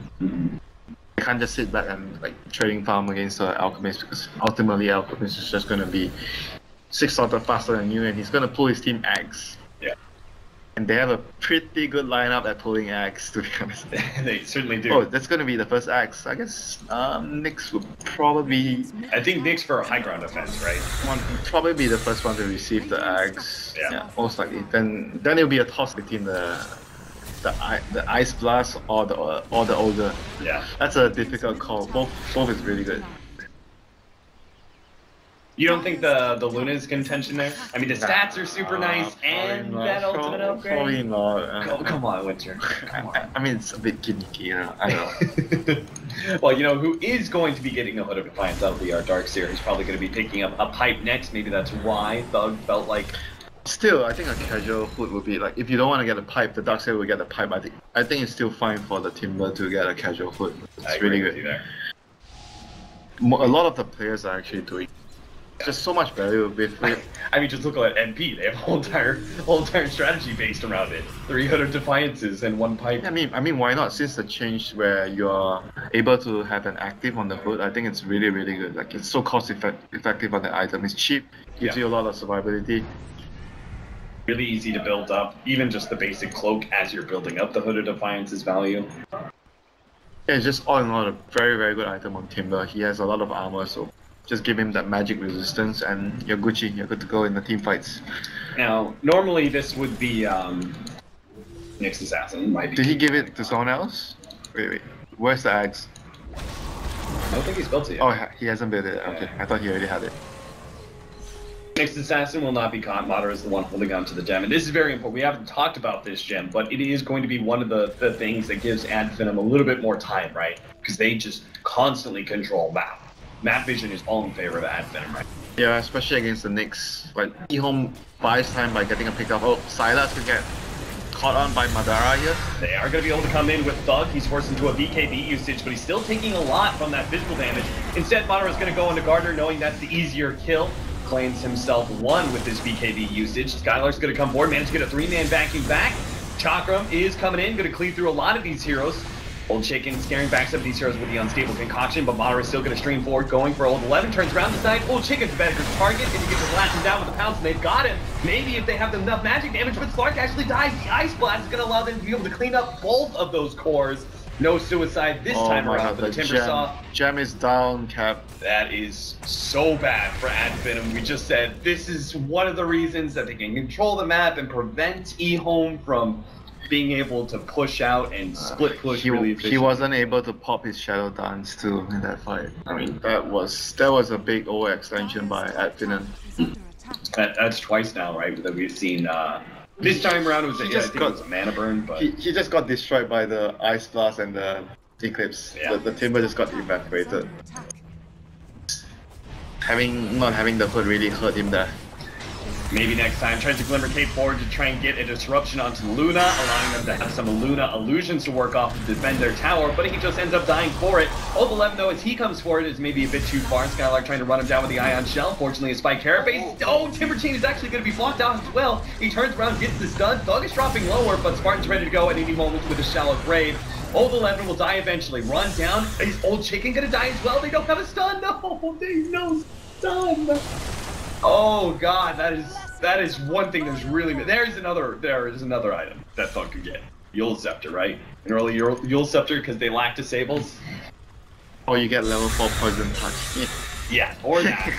They can't just sit back and like trading farm against the Alchemist because ultimately Alchemist is just gonna be six sorted faster than you, and he's gonna pull his team Axe. Yeah. And they have a pretty good lineup at pulling Axe, to be honest. (laughs) they certainly do. Oh, that's gonna be the first Axe. I guess um, Nyx would probably I think Nick's for a high ground offense, right? one probably be the first one to receive the axe. Yeah. most likely. Then then it'll be a toss between the the the ice blast or the or the ogre. Yeah. That's a difficult call. Both both is really good. You don't think the the Luna's contention there? I mean, the stats are super Uh, nice, probably and not. that ultimate upgrade. Probably not. uh, Oh, come on, Winter. (laughs) Come I, on. I mean, it's a bit gimmicky, you know. I don't know. (laughs) well, you know who is going to be getting a Hood of Defiance out of the our Dark Seer? He's probably going to be picking up a pipe next. Maybe that's why Thug felt like Still, I think a casual hood would be like if you don't want to get a pipe, the Darkseer will get a pipe. I think I think it's still fine for the Timber to get a casual hood. It's really good. A lot of the players are actually doing just so much value with, with (laughs) I mean, just look at NP. They have a whole entire whole entire strategy based around it. 300 Defiances and one pipe. I mean, I mean, why not? Since the change where you're able to have an active on the hood, I think it's really, really good. Like it's so cost effect- effective on the item. It's cheap, gives Yeah. you a lot of survivability. Really easy to build up. Even just the basic cloak as you're building up the Hood of Defiance's value. Yeah, it's just all in all a very, very good item on Timber. He has a lot of armor, so just give him that magic resistance, and you're Gucci. You're good to go in the team fights. Now, normally this would be um, Nyx Assassin. Might be. Did he give it to someone else? Wait, wait. Where's the axe? I don't think he's built it yet. Oh, he hasn't built it. Okay, I thought he already had it. Nyx assassin will not be caught. Madara is the one holding on to the gem. And this is very important. We haven't talked about this gem, but it is going to be one of the, the things that gives Ad Finem a little bit more time, right? Because they just constantly control map. Map vision is all in favor of Ad Finem, right? Yeah, especially against the Nyx. Like, Ehome buys time by getting a pickup. Oh, Silas could get caught on by Madara here. They are going to be able to come in with Thug. He's forced into a BKB usage, but he's still taking a lot from that physical damage. Instead, Madara is going to go into Garder, knowing that's the easier kill. Claims himself one with his BKB usage. Skylark's going to come forward, manage to get a three-man vacuum back. Chakram is coming in, going to cleave through a lot of these heroes. Old Chicken scaring back some of these heroes with the unstable concoction, but Madara is still going to stream forward, going for Old Eleven. Turns around the side. Old Chicken's a better target, and he gets to blast him down with the pounce, and they've got him. Maybe if they have enough magic damage, but Slark actually dies. The Ice Blast is going to allow them to be able to clean up both of those cores. No suicide this oh time around for the the Timber gem, Saw. gem is down, Cap. That is so bad for Ad Finem. We just said this is one of the reasons that they can control the map and prevent E-Home from being able to push out and split push Uh, he, really he wasn't able to pop his shadow dance too in that fight. I mean, that was that was a big overextension by attack. That, that's twice now, right? That we've seen. Uh, this time around it was, a, He yeah, just got- it was a mana burn, but He, he just got destroyed by the ice blast and the eclipse. Yeah. The, the timber just got evaporated. Having not having the hood really hurt him there. Maybe next time tries to Glimmer Cape forward to try and get a disruption onto Luna, allowing them to have some Luna illusions to work off to defend their tower, but he just ends up dying for it. Old Eleven though, as he comes forward, is maybe a bit too far. Skylark trying to run him down with the Ion Shell. Fortunately, a Spike Carapace. Oh, Timber is actually going to be blocked out as well. He turns around, gets the stun. Thug is dropping lower, but Spartan's ready to go at any moment with a Shallow Grave. Old Eleven will die eventually. Run down. Is Old Chicken gonna die as well? They don't have a stun. (laughs) No, there's no stun. Oh god, that is that is one thing that's really there's another there is another item that Thug could get. Eul Scepter, right? An early Eul, Eul Scepter because they lack disables. Or you get level 4 poison touch. (laughs) Yeah, or that.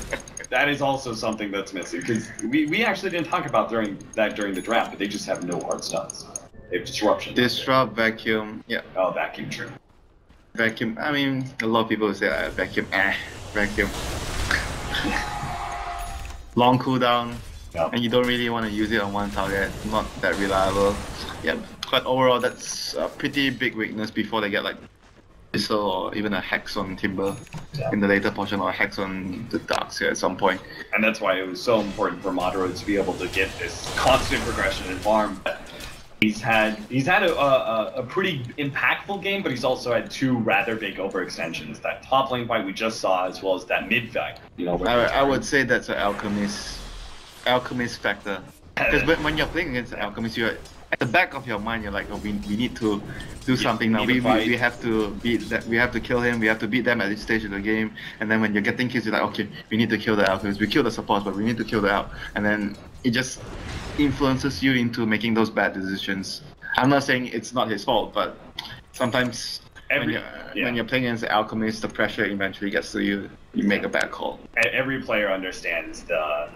(laughs) that is also something that's missing because we, we actually didn't talk about during that during the draft, but they just have no hard stuns. They have disruption. Disrupt, vacuum, yeah. oh, vacuum true. Vacuum, I mean, a lot of people say uh, vacuum, eh, vacuum. (laughs) Long cooldown, Yeah. and you don't really want to use it on one target, not that reliable. Yep, but overall that's a pretty big weakness before they get like Whistle or even a Hex on Timber in the later portion or a Hex on the Darkseer at some point. And that's why it was so important for Madara to be able to get this constant progression in farm. He's had he's had a, a, a pretty impactful game, but he's also had two rather big overextensions. That top lane fight we just saw, as well as that mid fight. You know, I, I would say that's an alchemist, alchemist factor. Because when, when you're playing against an alchemist, you're at the back of your mind, you're like, oh, we, we need to do something now. We, we, we have to beat that. We have to kill him. We have to beat them at this stage of the game. And then when you're getting kills, you're like, okay, we need to kill the alchemist. We kill the supports, but we need to kill the al. And then it just influences you into making those bad decisions. I'm not saying it's not his fault, but sometimes when you're yeah. when you're playing against alchemist, the pressure eventually gets to you. You make a bad call. every player understands the I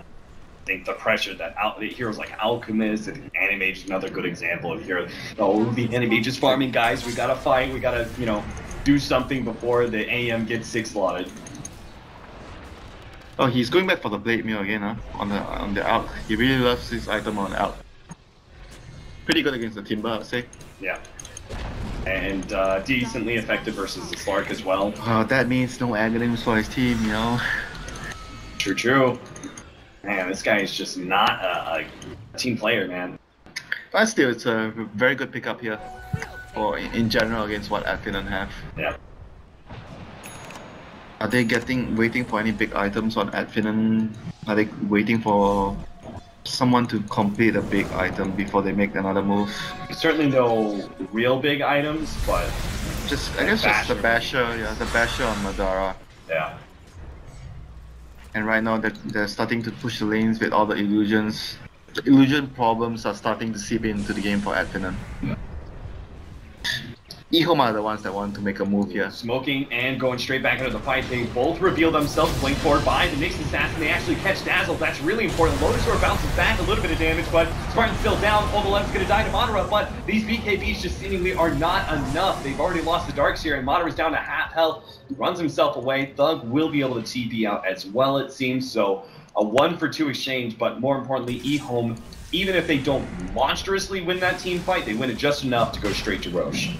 think the pressure that al- heroes like Alchemist and Anti-Mage is another good example of hero. Oh, the enemy just farming guys. We gotta fight. We gotta you know do something before the AM gets six slotted. Oh, he's going back for the blade mail again, huh? On the on the out. He really loves this item on out. Pretty good against the Timber, I'd say. Yeah. And uh, decently effective versus the Slark as well. Uh, that means no Aghanims for his team, you know. True, true. Man, this guy is just not a, a team player, man. But still, it's a very good pickup here. Or in, in general against what Ad Finem have. Yeah. Are they getting waiting for any big items on Ad Finem? Are they waiting for someone to complete a big item before they make another move? Certainly no real big items, but Just I guess just the Basher. yeah, the basher on Madara. yeah. And right now they're, they're starting to push the lanes with all the illusions. The illusion problems are starting to seep into the game for Ad Finem. Ehome are the ones that want to make a move here. Smoking and going straight back into the fight. They both reveal themselves, blink forward by the Nyx assassin. They actually catch Dazzle. That's really important. Lotus Orb bounces back a little bit of damage, but Spartan's still down. Old Eleven's going to die to Madara, but these BKBs just seemingly are not enough. They've already lost the Darkseer, and Madara's down to half health. He runs himself away. Thug will be able to TP out as well, it seems. So a one for two exchange, but more importantly, Ehome, even if they don't monstrously win that team fight, they win it just enough to go straight to Rosh.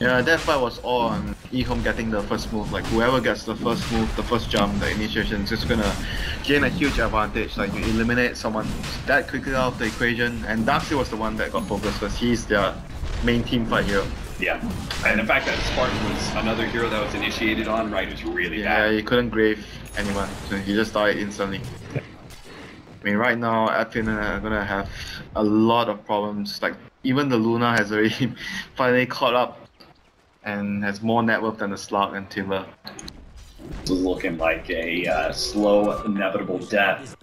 Yeah, that fight was all on Ehome getting the first move. Like whoever gets the first move, the first jump, the initiation is just gonna gain a huge advantage. Like you eliminate someone that quickly out of the equation. And Darkseer was the one that got focused because he's their main team fight hero. Yeah, and the fact that Spartan was another hero that was initiated on right is really Yeah, bad. he couldn't grave anyone, so he just died instantly. I mean, right now, Ad Finem are gonna have a lot of problems. Like, even the Luna has already (laughs) finally caught up and has more net worth than the Slug and Timber. This is looking like a uh, slow, inevitable death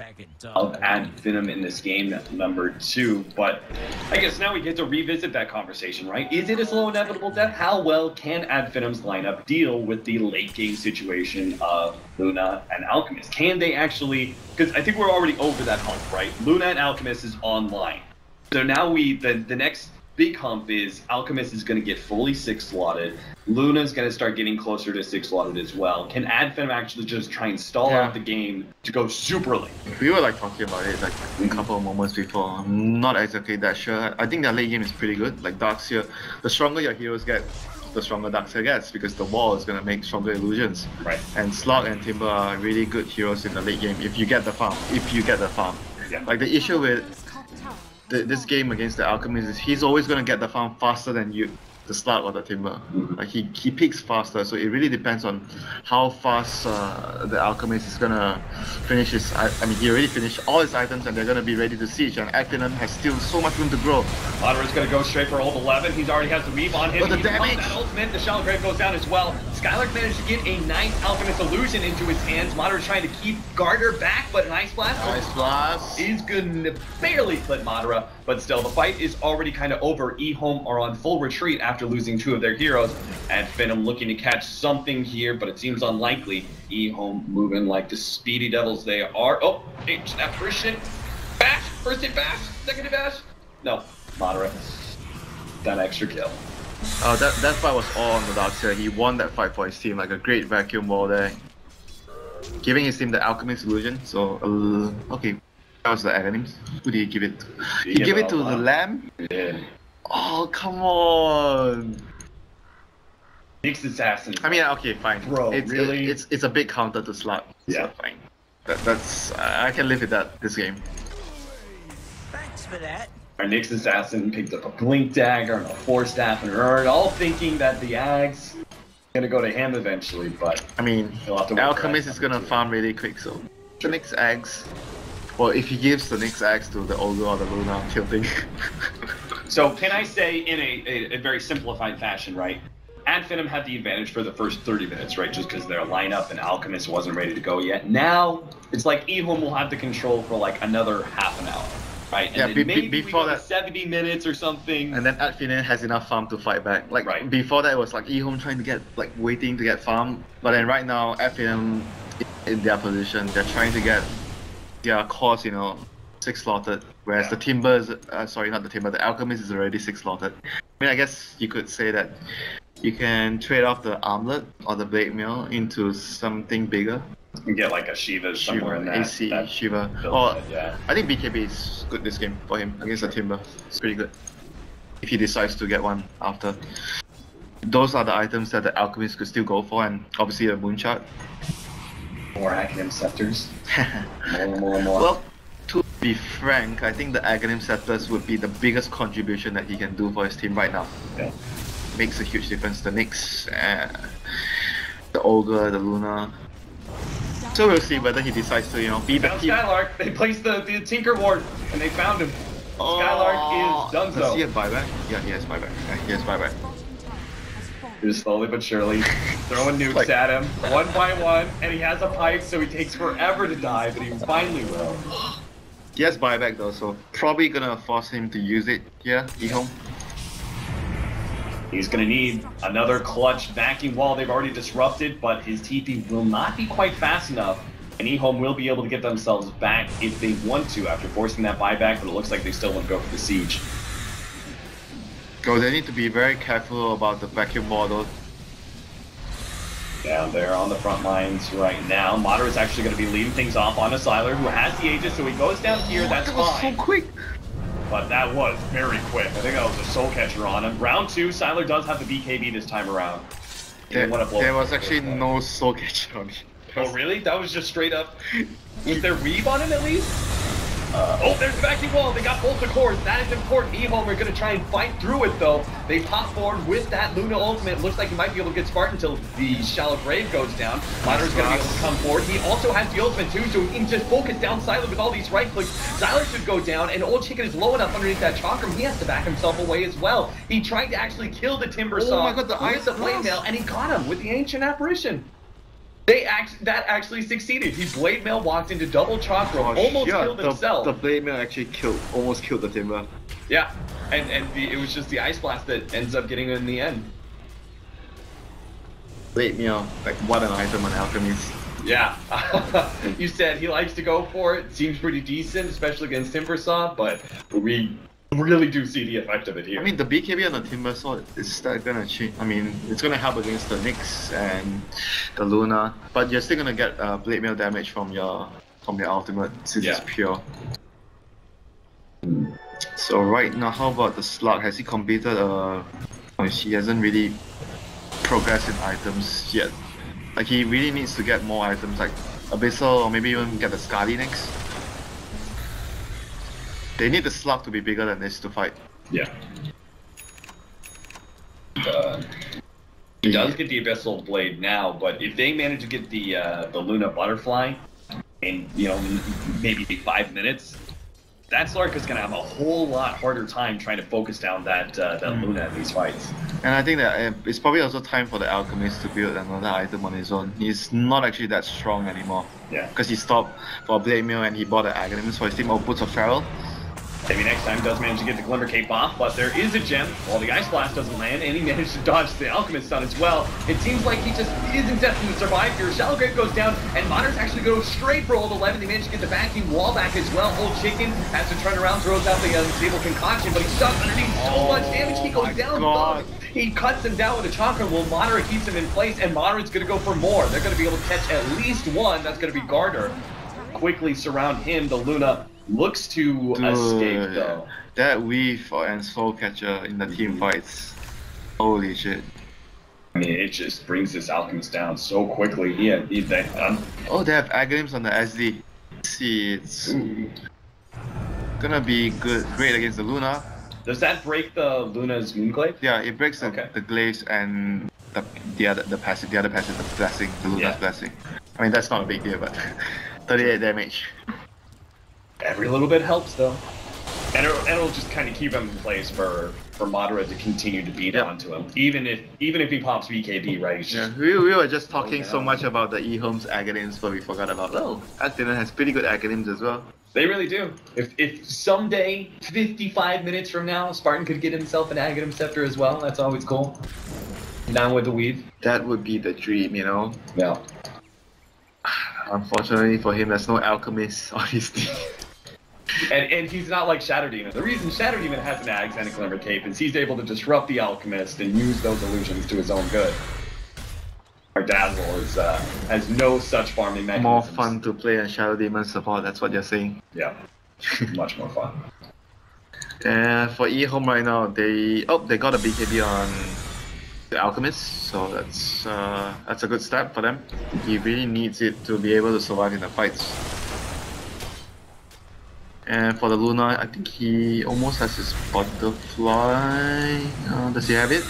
of Ad Finem in this game, number two. But I guess now we get to revisit that conversation, right? Is it a slow, inevitable death? How well can Ad Finem's lineup deal with the late game situation of Luna and Alchemist? Can they actually? Because I think we're already over that hump, right? Luna and Alchemist is online. So now we the the next big hump is Alchemist is going to get fully six slotted. Luna's going to start getting closer to six slotted as well. Can Ad Finem actually just try and stall Yeah. out the game to go super late? We were like talking about it like a couple of moments before. I'm not exactly that sure. I think their late game is pretty good. Like Darkseer, the stronger your heroes get, the stronger Darkseer gets because the wall is gonna make stronger illusions. Right. And Slug and Timber are really good heroes in the late game if you get the farm. If you get the farm. Yeah. Like the issue with The, this game against the Alchemist is he's always gonna get the farm faster than you, the Slug or the Timber. Like he, he picks faster, so it really depends on how fast uh, the Alchemist is gonna finish his. I, I mean, he already finished all his items and they're gonna be ready to siege. And Actinum has still so much room to grow. Madara's gonna go straight for Old Eleven. He's already has the reave on him. But the He's damage! That ultimate. The Shallow Grave goes down as well. Skylark managed to get a nice Alchemist Illusion into his hands. Madara trying to keep Garder back, but an Ice Blast Nice blast. is gonna barely clip Madara, but still, the fight is already kind of over. E-Home are on full retreat after losing two of their heroes, and Finem looking to catch something here, but it seems unlikely. E-Home moving like the speedy devils they are. Oh, Ancient Apparition. Bash! First hit bash! Second hit bash! No, Madara. That extra kill. Oh, that that fight was all on the Darkseer. He won that fight for his team, like a great vacuum wall there. Giving his team the Alchemist illusion. So, uh, okay, that was the Aghanims. Who did he give it to? He, give gave it to the. Lamb? Yeah. Oh, come on. Nyx Assassin. I mean, okay, fine. Bro, it's, really? it's it's a big counter to Slug. Yeah. So fine. That, that's I I can live with that this game. Thanks for that. Our Nyx Assassin picked up a Blink Dagger and a Force Staff and Urn, all thinking that the Ags gonna go to him eventually, but I mean, He'll have to Alchemist is gonna number farm really quick, so the next eggs. Well, if he gives the next axe to the Ogre or the Luna, tilting. (laughs) So can I say in a, a, a very simplified fashion, right? Ad Finem had the advantage for the first 30 minutes, right? Just because their lineup and Alchemist wasn't ready to go yet. Now it's like Ehome will have the control for like another half an hour, right? And Yeah, be- be- maybe before that- 70 minutes or something. And then Ad Finem has enough farm to fight back. Like Right. before that, it was like Ehome trying to get like waiting to get farm. But then right now, Ad Finem in their position, they're trying to get their cause, you know, six slotted. Whereas the Timber is, uh, sorry, not the Timber, the Alchemist is already six slotted. I mean, I guess you could say that you can trade off the armlet or the blade mail into something bigger. and get like a Shiva somewhere in Shiva, that. AC, that Shiva. Or set, yeah. I think BKB is good this game for him against the Timber. It's pretty good. If he decides to get one after. Those are the items that the Alchemist could still go for, and obviously a Moon Shard. More Aghanim Scepters. (laughs) More, more, more. well, to be frank, I think the Aghanim Scepters would be the biggest contribution that he can do for his team right now. yeah. Makes a huge difference. The Nyx, uh, the Ogre, the Luna. So we'll see whether he decides to, you know, be the Found team. Skylark. They placed the, the Tinker Ward and they found him. Skylark is done Does he so. have buyback? Yeah, he has buyback. Yeah, he has buyback. Bottom tower has fallen. Just slowly but surely throwing nukes Like- at him, one by one, and he has a pipe, so he takes forever to die, but he finally will. He has buyback though, so probably gonna force him to use it here, Ehome. He's gonna need another clutch vacuum wall they've already disrupted, but his TP will not be quite fast enough. And Ehome will be able to get themselves back if they want to after forcing that buyback, but it looks like they still want to go for the siege. So they need to be very careful about the vacuum model. Down there on the front lines right now. Madara is actually going to be leading things off on a Sylar who has the Aegis, so he goes down here, oh, that's that was fine. so quick! But that was very quick. I think that was a soul catcher on him. Round two, Sylar does have the BKB this time around. He There, there was actually no soul catcher on it. Oh, really? That was just straight up. (laughs) Was there weave on him at least? Uh, oh, there's the vacuum wall. They got both the cores. That is important. E-Home are going to try and fight through it, though. They pop forward with that Luna ultimate. Looks like he might be able to get Spartan until the Shallow Grave goes down. Miner's going to be able to come forward. He also has the ultimate, too, so he can just focus down Sylar with all these right clicks. Sylar should go down, and Old Chicken is low enough underneath that chakram. He has to back himself away as well. He tried to actually kill the Timber Oh my God, the ice the Flame blast. Mail, and he caught him with the Ancient Apparition. They act that actually succeeded. He blade mail walked into double chakra, oh, almost yeah, killed the, himself. The blade mail actually killed, almost killed the timber. Yeah, and and the, it was just the ice blast that ends up getting him in the end. Blade mail, like what an item on Alchemist. Yeah, (laughs) you said he likes to go for it. Seems pretty decent, especially against Timbersaw, but we really do see the effect of it here. I mean, the BKB on the Timber Sword is still gonna change. I mean, it's gonna help against the Nyx and the Luna, but you're still gonna get uh, blade mail damage from your from your ultimate since Yeah. it's pure. So right now, how about the Slug? Has he completed? Uh, oh, he hasn't really progress in items yet. Like he really needs to get more items like Abyssal or maybe even get the Scarly next. They need the slug to be bigger than this to fight. Yeah. Uh, he does get the abyssal blade now, but if they manage to get the uh, the Luna butterfly in you know maybe five minutes, that Slark is gonna have a whole lot harder time trying to focus down that uh, that Luna in these fights. And I think that uh, it's probably also time for the Alchemist to build another item on his own. He's not actually that strong anymore. Yeah. Because he stopped for a Blade Mail and he bought the Aghanim's for his team. Boots of Feral. Maybe next time does manage to get the Glimmer Cape off, but there is a gem. While the Ice Blast doesn't land, and he (laughs) managed to dodge the Alchemist stun as well. It seems like he just isn't destined to survive here. Shallow Grave goes down, and Madara's actually go straight for Old Eleven. They manage to get the vacuum wall back as well. Old Chicken has to turn around, throws out the uh, unstable concoction, but he's stuck underneath so oh much damage. He goes down. God. Thug. He cuts him down with a chakra. Well, Madara keeps him in place, and Madara's going to go for more. They're going to be able to catch at least one. That's going to be Garder. Quickly surround him. The Luna looks to escape, though. That weave and Soul Catcher in the team fights. Holy shit. I mean, it just brings this Alchemist down so quickly. Yeah, he- that, um, Oh, they have Aghanims on the SD. See, it's gonna be good, great against the Luna. does that break the Luna's Moonglaive? Yeah, it breaks the, Okay. the glaze and the, the other the passive, the other passive, the blessing, the Luna's Yeah. blessing. I mean, that's not a big deal, but (laughs) 38 damage. Every little bit helps, though. And it'll, it'll just kind of keep him in place for for Madara to continue to beat Yeah. onto him, even if even if he pops BKB, right? He's Yeah, we, we were just talking so much about the eHome's Aghanims, but we forgot about, oh, Ad Finem has pretty good Aghanims as well. They really do. If if someday, 55 minutes from now, Spartan could get himself an Aghanim Scepter as well, that's always cool. Down with the weave. That would be the dream, you know? Yeah. (sighs) Unfortunately for him, there's no alchemist on his (laughs) team. And, and he's not like Shadow Demon. The reason Shadow Demon has an Axe and a Glimmer Cape is he's able to disrupt the Alchemist and use those illusions to his own good. Our Dazzle is, uh, has no such farming mechanisms. More fun to play a Shadow Demon support, that's what you're saying. Yeah. (laughs) Much more fun. And for eHome right now, they oh they got a BKB on the Alchemist, so that's uh, that's a good step for them. He really needs it to be able to survive in the fights. And for the Luna, I think he almost has his butterfly. Uh, does he have it?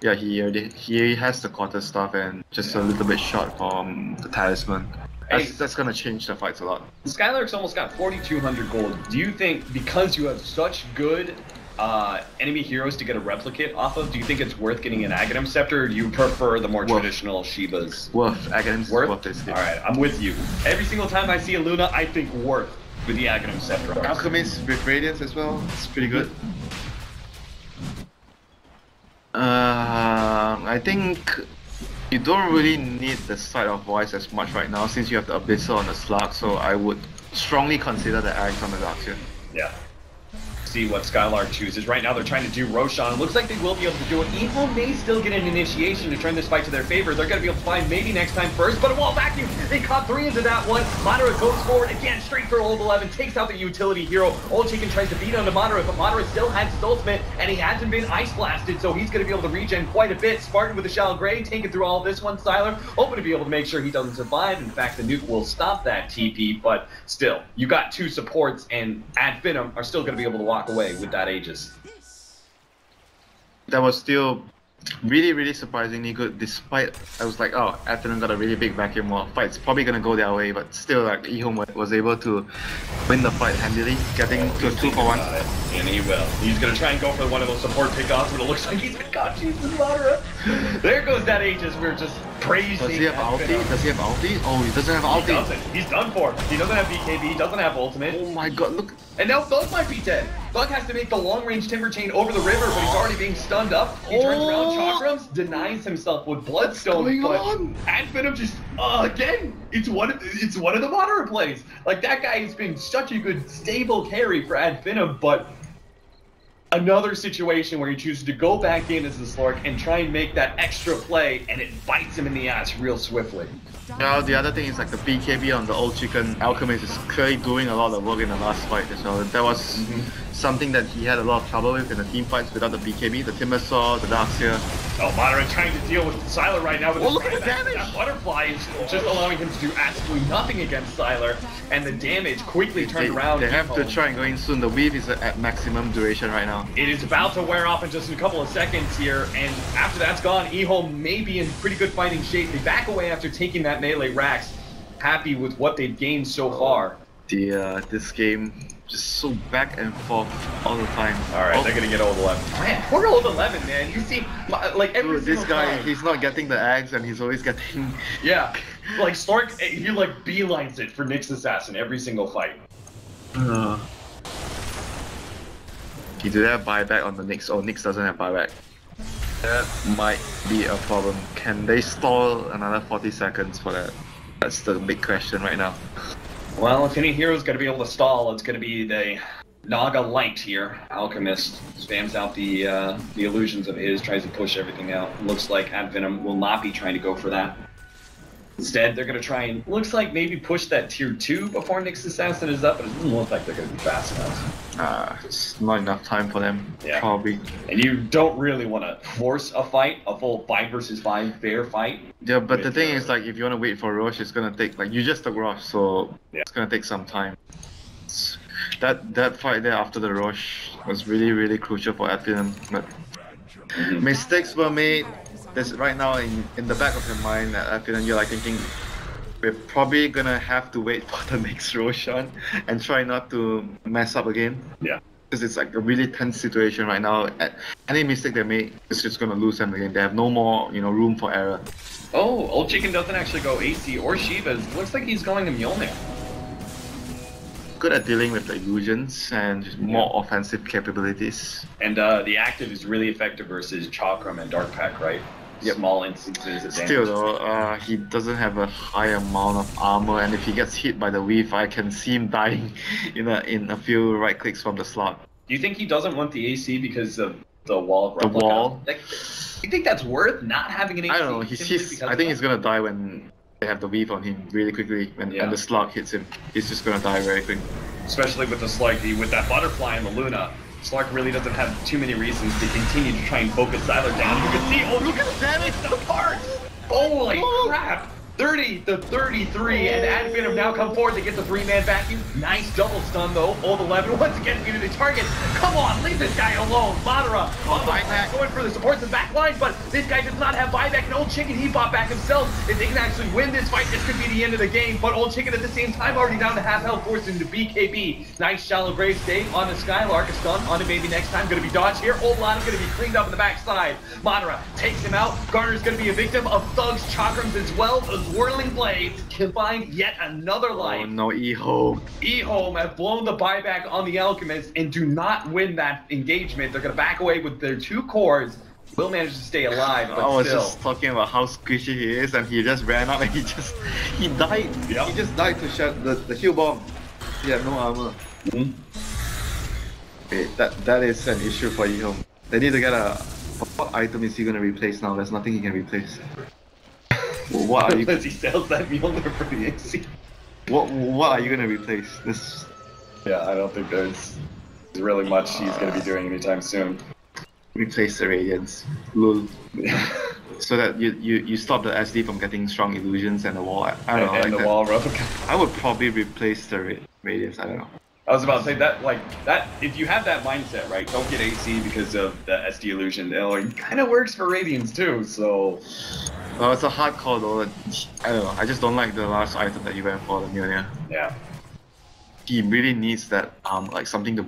Yeah, he already he has the quarter staff and just a little bit short from the talisman. That's, Hey. that's gonna change the fights a lot. Skylark's almost got 4,200 gold. Do you think because you have such good uh, enemy heroes to get a replicate off of, do you think it's worth getting an Aghanim Scepter, or do you prefer the more Worth. traditional Shivas? Worth, Aghanim's Worth? All right, I'm with you. Every single time I see a Luna, I think Worth with the Aghanim Scepter. Alchemist with Radiance as well. It's pretty good. Uh, I think you don't really need the Scythe of Vyse as much right now since you have the Abyssal on the Slug, so I would strongly consider the Axe on the Darkseer. Yeah. See what Skylark chooses. Right now, they're trying to do Roshan. Looks like they will be able to do it. Evil may still get an initiation to turn this fight to their favor. They're going to be able to find maybe next time first, but a wall vacuum. They caught three into that one. Madara goes forward again, straight for Old Eleven, takes out the utility hero. Old Chicken tries to beat onto Madara, but Madara still has Stolzmit, and he hasn't been ice blasted, so he's going to be able to regen quite a bit. Spartan with the Shallow Grave taking through all this one. Styler hoping to be able to make sure he doesn't survive. In fact, the nuke will stop that TP, but still, you got two supports, and Ad Finem are still going to be able to walk away with that Aegis. That was still really, really surprisingly good. Despite I was like, oh, Ad Finem got a really big vacuum wall. Fight's probably gonna go their way, but still, like Ehome wa- was able to win the fight handily, getting to a two for one. It, And he will. He's going to try and go for one of those support pickoffs, but it looks like he's been caught choosing There goes that Aegis. We're just praising. Does he have ulti? Does he have ulti? Oh, he doesn't have He doesn't. He's done for. He doesn't have BKB. He doesn't have ultimate. Oh my god, look. And now Thug might be dead. Thug has to make the long range timber chain over the river, but he's already being stunned up. He turns around, Oh. chakrams, denies himself with bloodstone. going but on? Ad Finem just uh, again, it's one of it's one of the Madara plays. Like that guy has been such a good stable carry for Ad Finem, but another situation where he chooses to go back in as the Slark and try and make that extra play, and it bites him in the ass real swiftly. Now the other thing is like the BKB on the old chicken alchemist is clearly doing a lot of work in the last fight as well. That was mm-hmm. Something that he had a lot of trouble with in the team fights without the BKB, the Timbersaw, the Darkseer. Oh, Madara trying to deal with Sylar right now with Oh, look at the damage! That butterfly is just allowing him to do absolutely nothing against Sylar, and the damage quickly turned They, around. they have to try and go in soon. The weave is at maximum duration right now. It is about to wear off in just a couple of seconds here, and after that's gone, Eho may be in pretty good fighting shape. They back away after taking that melee racks, happy with what they've gained so far. The uh, this game just so back and forth all the time. All right, Oh, they're gonna get Old Eleven. Man, poor Old Eleven, man. You see, like every dude, this guy, time- he's not getting the eggs and he's always getting. (laughs) Yeah, like Stark, he like beelines it for Nyx Assassin every single fight. Uh, he do have buyback on the Nyx. Oh, Nyx doesn't have buyback. That might be a problem. Can they stall another 40 seconds for that? That's the big question right now. Well, if any hero's gonna be able to stall, it's gonna be the Naga Light here. Alchemist spams out the uh, the illusions of his, tries to push everything out. Looks like Ad Finem will not be trying to go for that. Instead, they're gonna try and looks like maybe push that tier two before Nyx Assassin is up, but it doesn't look like they're gonna be fast enough. Uh, it's not enough time for them. Yeah. Probably. And you don't really want to force a fight, a full five versus five fair fight. Yeah, but the thing uh, is, like, if you want to wait for Rosh, it's gonna take like you just took Rosh, so Yeah. it's gonna take some time. It's- that that fight there after the Rosh was really really crucial for Ad Finem. But Mm-hmm. mistakes were made. There's right now in in the back of your mind at Ad Finem, you're like thinking. We're probably gonna have to wait for the (laughs) next Roshan and try not to mess up again. Yeah. Because it's like a really tense situation right now. Any mistake they make, it's just gonna lose them again. They have no more, you know, room for error. Oh, Old Chicken doesn't actually go AC or Shiva. Looks like he's going to Mjolnir. good at dealing with the illusions and just more offensive capabilities. And uh, the active is really effective versus Chakram and Dark Pact, right? Yep. Small instances. Still though, uh, he doesn't have a high amount of armor, and if he gets hit by the weave, I can see him (laughs) dying in a in a few right clicks from the Slark. Do you think he doesn't want the AC because of the wall of The wall? Like, you think that's worth not having an AC? I don't know. He's, he's I think he's gonna die when they have the weave on him really quickly. When Yeah. and the slug hits him, he's just gonna die very quick. especially with the Slug, with that butterfly and the Luna. Slark really doesn't have too many reasons to continue to try and focus Sylar down. You can see, oh, look at the damage to the parts! Holy crap! 30 to 33, and Ad Finem have now come forward to get the three-man vacuum. Nice double stun, though. Old Eleven (laughs) once again getting the target. Come on, leave this guy alone. Madara oh, on the Buyback. going for the supports and back line, but this guy does not have buyback, and Old Chicken, he bought back himself. If they can actually win this fight, this could be the end of the game, but Old Chicken at the same time already down to half health, forced into BKB. Nice shallow grave stay on the Skylark, a stun on it maybe next time, gonna be dodged here. Old Lana gonna be cleaned up in the backside. Madara takes him out. Garder's gonna be a victim of Thug's chakrams as well. The whirling blades can find yet another life. Oh life. no, Eho. Ehome have blown the buyback on the Alchemist and do not win that engagement. They're going to back away with their two cores. Will manage to stay alive, but I was still. just talking about how squishy he is, and he just ran up and he just he died. Yep. He just died to shut the the heal bomb. He had no armor. Hmm? Okay, that that is an issue for Ehome. They need to get a. What item is he gonna replace now? There's nothing he can replace. What are you? Unless he sells that Mjolnir for the AC. What what are you gonna replace? This Yeah, I don't think there's really much he's going to be doing anytime soon. replace the radiance. Lul. (laughs) So that you, you, you stop the SD from getting strong illusions and the wall. I, I don't know. and like the that. wall replica. I would probably replace the ra- radiance. I don't know. I was about to say that, like, that, if you have that mindset, right, don't get AC because of the SD illusion, it kind of works for Radiance too, so. Well, it's a hard call though. I don't know. I just don't like the last item that you went for, the Mjolnir. Yeah. He really needs that um like something to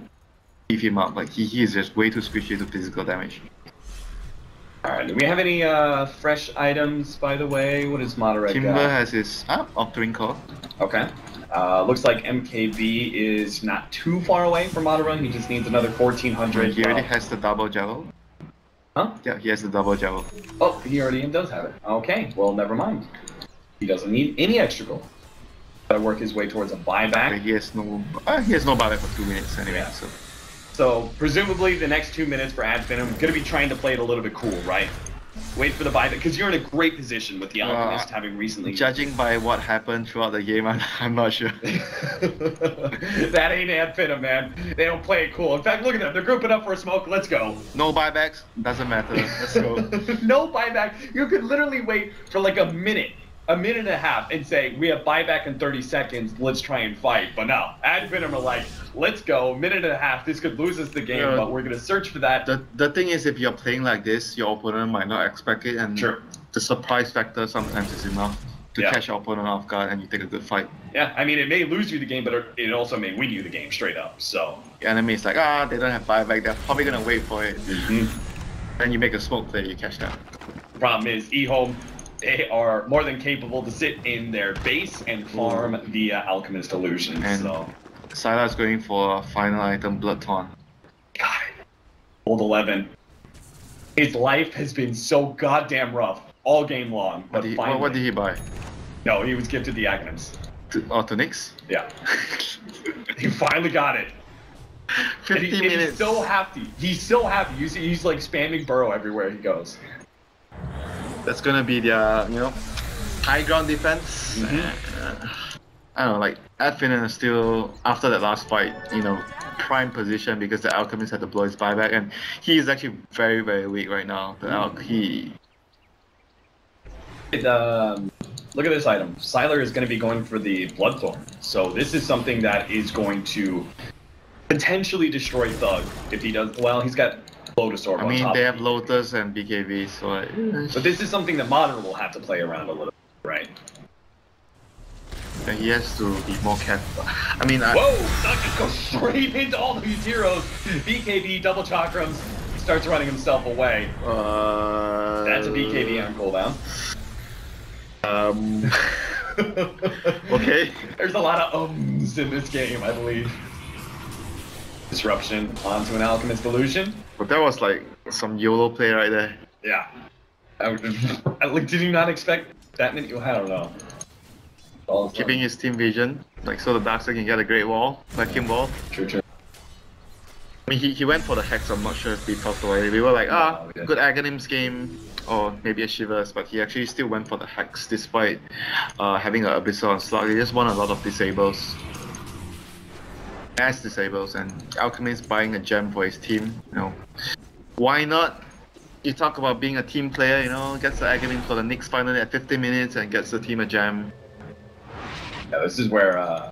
beef him up. Like he, he is just way too squishy to physical damage. Alright, do we have any uh, fresh items, by the way? What is Moderate Timber got? has his ah, Octarine Core. Okay. Uh, looks like MKB is not too far away from Madara. He just needs another 1400. He already Wow. has the double javel. Huh? Yeah, he has the double javel. Oh, he already does have it. Okay, well, never mind. He doesn't need any extra gold. Gotta work his way towards a buyback. he has no uh, he has no buyback for two minutes anyway. Yeah. So So, presumably, the next two minutes for Ad Finem, gonna be trying to play it a little bit cool, right? Wait for the buyback because you're in a great position with the Uh, Alchemist having recently. Judging by what happened throughout the game, I'm, I'm not sure. (laughs) that ain't Venom, man. They don't play it cool. In fact, look at them. They're grouping up for a smoke. Let's go. No buybacks, doesn't matter. Let's go. (laughs) no buyback. You could literally wait for like a minute, a minute and a half, and say, we have buyback in 30 seconds. Let's try and fight. But no, Ad Finem are like, let's go. Minute and a half. This could lose us the game, Yeah. but we're going to search for that. The, the thing is, if you're playing like this, your opponent might not expect it, and Sure. the surprise factor sometimes is enough to Yeah. catch your opponent off guard and you take a good fight. Yeah, I mean, it may lose you the game, but it- also may win you the game straight up. So, The enemy is like, ah, they don't have buyback, they're probably gonna wait for it. Then you make a smoke play, you catch that. problem is, eHome, they are more than capable to sit in their base and farm via uh, Alchemist Illusion. And- so, Syla's going for a final item, Bloodthorn. God, Old Eleven. His life has been so goddamn rough all game long. What But did, he, finally, what, what did he buy? no, he was gifted the Aghanims. To, oh, to Nyx? Yeah, (laughs) he finally got it. And 50 he- and minutes. He's so happy. He's so happy. He's, he's like spamming Burrow everywhere he goes. That's gonna be their, you know, high ground defense. Mm-hmm. Uh, I don't know, like Ad Finem is still after that last fight, you know, prime position because the Alchemist had to blow his buyback, and he is actually very very weak right now. The Al- he It, um, look at this item. Sylar is going to be going for the Bloodthorn. So this is something that is going to potentially destroy Thug if he does. Well, he's got Lotus Orb I mean they have. Lotus and BKB, so like, But this is something that Madara will have to play around a little, right? And he has to be more careful. I mean, I, Whoa! Just goes (laughs) straight into all these heroes. BKB double chakrams starts running himself away. uh, That's a BKB on cooldown. Um, (laughs) okay. There's a lot of ums in this game, I believe. Disruption onto an Alchemist Illusion. But that was like some YOLO play right there. Yeah. I, (laughs) I, like, did you not expect that many? I don't know. All Keeping his team vision, like so the Darkseer can get a great wall, vacuum wall. True, true. I mean, he, he went for the hex. I'm not sure if talked about it. We were like, ah, we didn't. good Aghanims game, or maybe a Shivas, but he actually still went for the hex despite uh, having an Abyssal on slot. He just won a lot of disables. As disables, and Alchemist buying a gem for his team. You know, why not? You talk about being a team player, you know, gets the Aghanim for the next finally at 50 minutes and gets the team a gem. Yeah, this is where uh,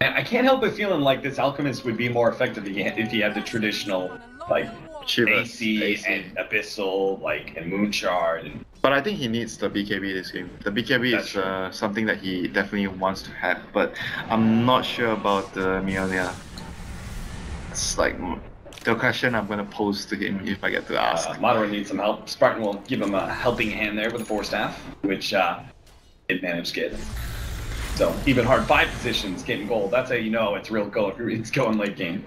I can't help but feeling like this alchemist would be more effective if he had the traditional like Shivas. AC, AC. and abyssal like and moonshard and But I think he needs the BKB this game. The BKB That's is uh, something that he definitely wants to have, but I'm not sure about the Mionia. It's like the question I'm gonna pose to him if I get to ask. uh, Madara needs some help. Spartan will give him a helping hand there with the force staff, which uh, did manage to get. So even hard five positions getting gold. That's how you know it's real gold. It's going late game.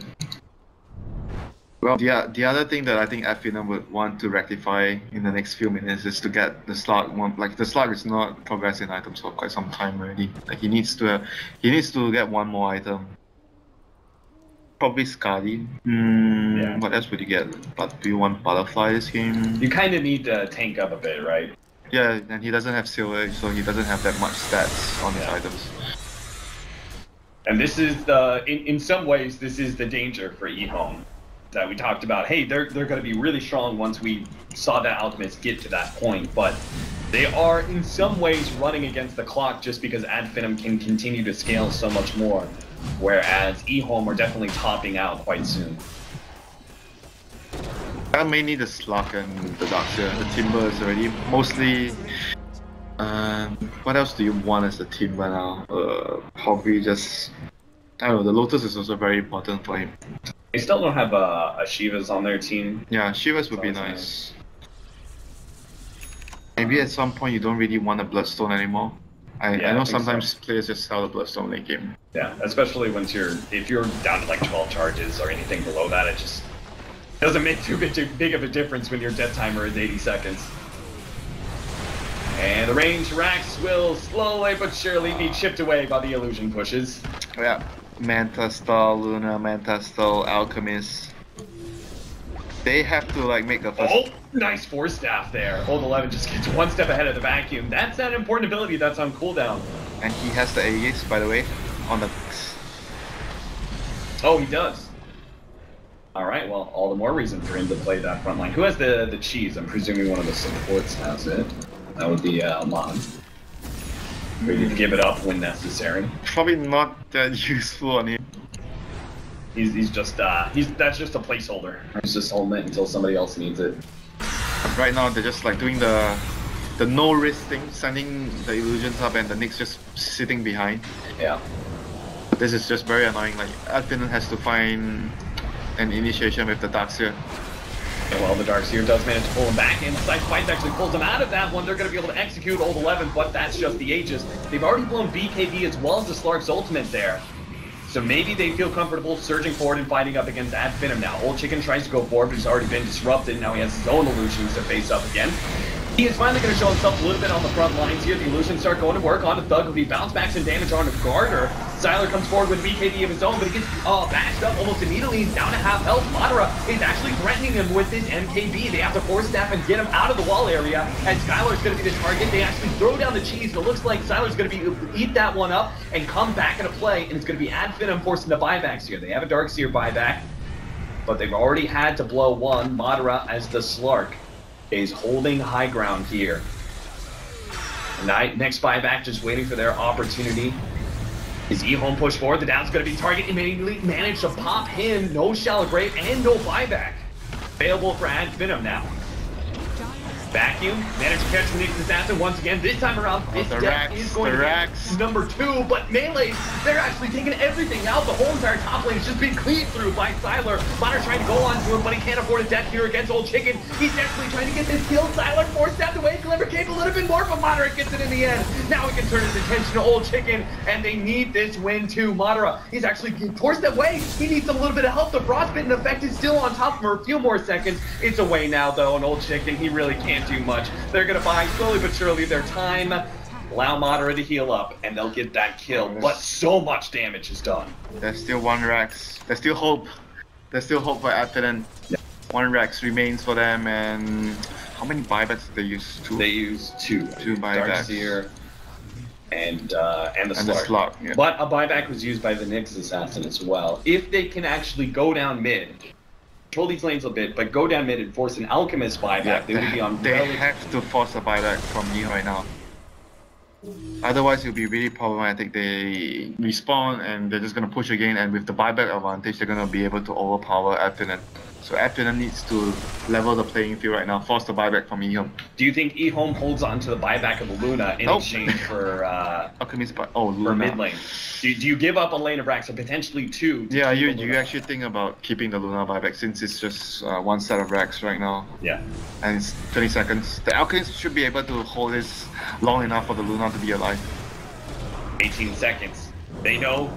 Well, the, the other thing that I think Ad Finem would want to rectify in the next few minutes is to get the Slark one. Like the Slark is not progressing items for quite some time already. Like he needs to, he needs to get one more item. Probably Skadi. Hmm, Yeah. What else would you get? But do you want Butterfly this game? You kind of need to tank up a bit, right? Yeah, and he doesn't have silver, so he doesn't have that much stats on his items. And this is the, in, in some ways, this is the danger for eHome that we talked about. Hey, they're they're going to be really strong once we saw that Alchemist get to that point, but they are in some ways running against the clock just because Ad Finem can continue to scale so much more, whereas eHome are definitely topping out quite soon. I mainly the Slark and the Darkseer. The timber is already mostly. Um, what else do you want as a timber now? Uh, probably just. I don't know. The Lotus is also very important for him. They still don't have uh, a Shivas on their team. Yeah, Shivas would be Sounds nice. Maybe at some point you don't really want a Bloodstone anymore. I, Yeah, I I know so. sometimes players just sell the Bloodstone late game. Yeah, especially once you're if you're down to like 12 charges or anything below that, it just doesn't make too big, too big of a difference when your death timer is 80 seconds. And the range racks will slowly but surely be chipped away by the illusion pushes. Yeah, Manta Style, Luna, Manta Style, Alchemist. They have to like make a. Oh, nice force staff there. Old 11 just gets one step ahead of the vacuum. That's an important ability that's on cooldown. And he has the Aegis, by the way, on the. Oh, he does. All right, well, all the more reason for him to play that front line. Who has the the cheese? I'm presuming one of the supports has it. That would be uh, Amon. Ready to give it up when necessary. Probably not that (laughs) useful on him. He's, he's just uh he's that's just a placeholder. He's just holding it until somebody else needs it. Right now, they're just like doing the the no risk thing, sending the illusions up, and the Nyx just sitting behind. Yeah. This is just very annoying. Like, Ad Finem has to find an initiation with the Darkseer. And well, the Darkseer does manage to pull him back in. Sideswipe actually pulls him out of that one. They're going to be able to execute Old 11, but that's just the Aegis. They've already blown BKB as well as the Slark's ultimate there. So maybe they feel comfortable surging forward and fighting up against Ad Finem now. Old Chicken tries to go forward, but he's already been disrupted. Now he has his own illusions to face up again. He is finally going to show himself a little bit on the front lines here. The illusions start going to work on the Thug, who he bounce back some damage on to Garder. Sylar comes forward with BKB of his own, but he gets uh, bashed up almost immediately. He's down to half health. Madara is actually threatening him with his MKB. They have to force staff and get him out of the wall area, and Skylark's going to be the target. They actually throw down the cheese, and it looks like Sylar's going to be eat that one up and come back into play, and it's going to be Ad forcing the buybacks here. They have a Darkseer buyback, but they've already had to blow one. Madara as the Slark is holding high ground here. Next buyback, just waiting for their opportunity. Is E-Home push forward? The down's going to be target immediately. Managed to pop him. No Shallow Grave and no buyback. Available for Ad Finem now. Vacuum, managed to catch the Nyx Assassin once again. This time around, this the death is going to be number two, but Melee, they're actually taking everything out. The whole entire top lane is just being cleaned through by Sylar. Bonner trying to go onto him, but he can't afford a death here against Old Chicken. He's desperately trying to get this kill. Sylar forced out the way. Glimmer came a little bit more, but Madara gets it in the end. Now he can turn his attention to Old Chicken, and they need this win too. Madara, he's actually forced away. He needs a little bit of help. The frostbitten effect is still on top for a few more seconds. It's away now, though, and Old Chicken, he really can't do much. They're gonna buy slowly but surely their time. Allow Madara to heal up, and they'll get that kill. But so much damage is done. There's still one Rex. There's still hope. There's still hope for Ad Finem. One Rex remains for them, and how many buybacks did they use? Two. They use two. Two buybacks. Darkseer and uh, and the And the Slark. Slark, yeah. But a buyback was used by the Nyx Assassin as well. If they can actually go down mid, control these lanes a bit, but go down mid and force an Alchemist buyback, they would be on they relative- have to force a buyback from me right now. Otherwise, it'll be really problematic. They respawn and they're just gonna push again, and with the buyback advantage, they're gonna be able to overpower Ad Finem. So Ad Finem needs to level the playing field right now, force the buyback from Ehome. Do you think eHome holds on to the buyback of the Luna in Nope. exchange for uh, (laughs) Alchemist, but oh, for mid lane? Do, do you give up a lane of racks or potentially two? Yeah, you you actually think about keeping the Luna buyback since it's just uh, one set of racks right now, Yeah. and it's 20 seconds. The Alchemist should be able to hold this long enough for the Luna to be alive. 18 seconds. They know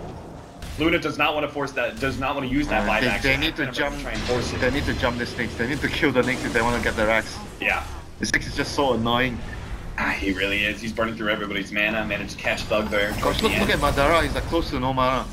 Luna does not want to force that. Does not want to use that Uh, buyback. they, they need to jump. Try and force it. They need to jump the Nyx. They need to kill the Nyx if they want to get their racks. Yeah. The Nyx is just so annoying. Ah, he really is. He's burning through everybody's mana. Managed to catch Thug there. Gosh, look, the look at Madara. He's like close to no mana.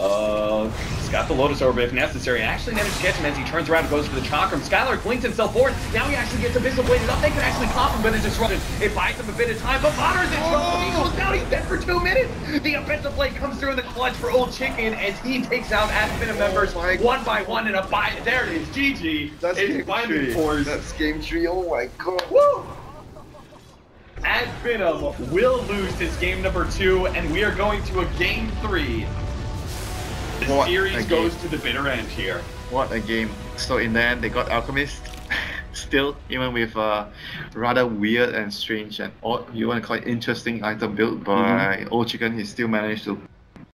Uh, he's got the Lotus Orb if necessary. Actually managed to catch him as he turns around and goes for the Chakram. Skylark clings himself forward. Now he actually gets a Abyssal Bladed up. They can actually pop him, but it's disrupted. It buys him a bit of time, but Bonner's in trouble. He goes down. He's dead for two minutes. The Abyssal Blade comes through in the clutch for Old Chicken as he takes out Admin members my one by one in a buy. There it is. GG. That's it's Binding Force. That's game three. Oh my god. Woo! Ad Finem will lose his game number two, and we are going to a game three. What a series game. goes to the bitter end here. What a game. So in the end, they got Alchemist. (laughs) Still, even with a rather weird and strange and odd, you want to call it interesting item build by mm-hmm. Old Chicken, he still managed to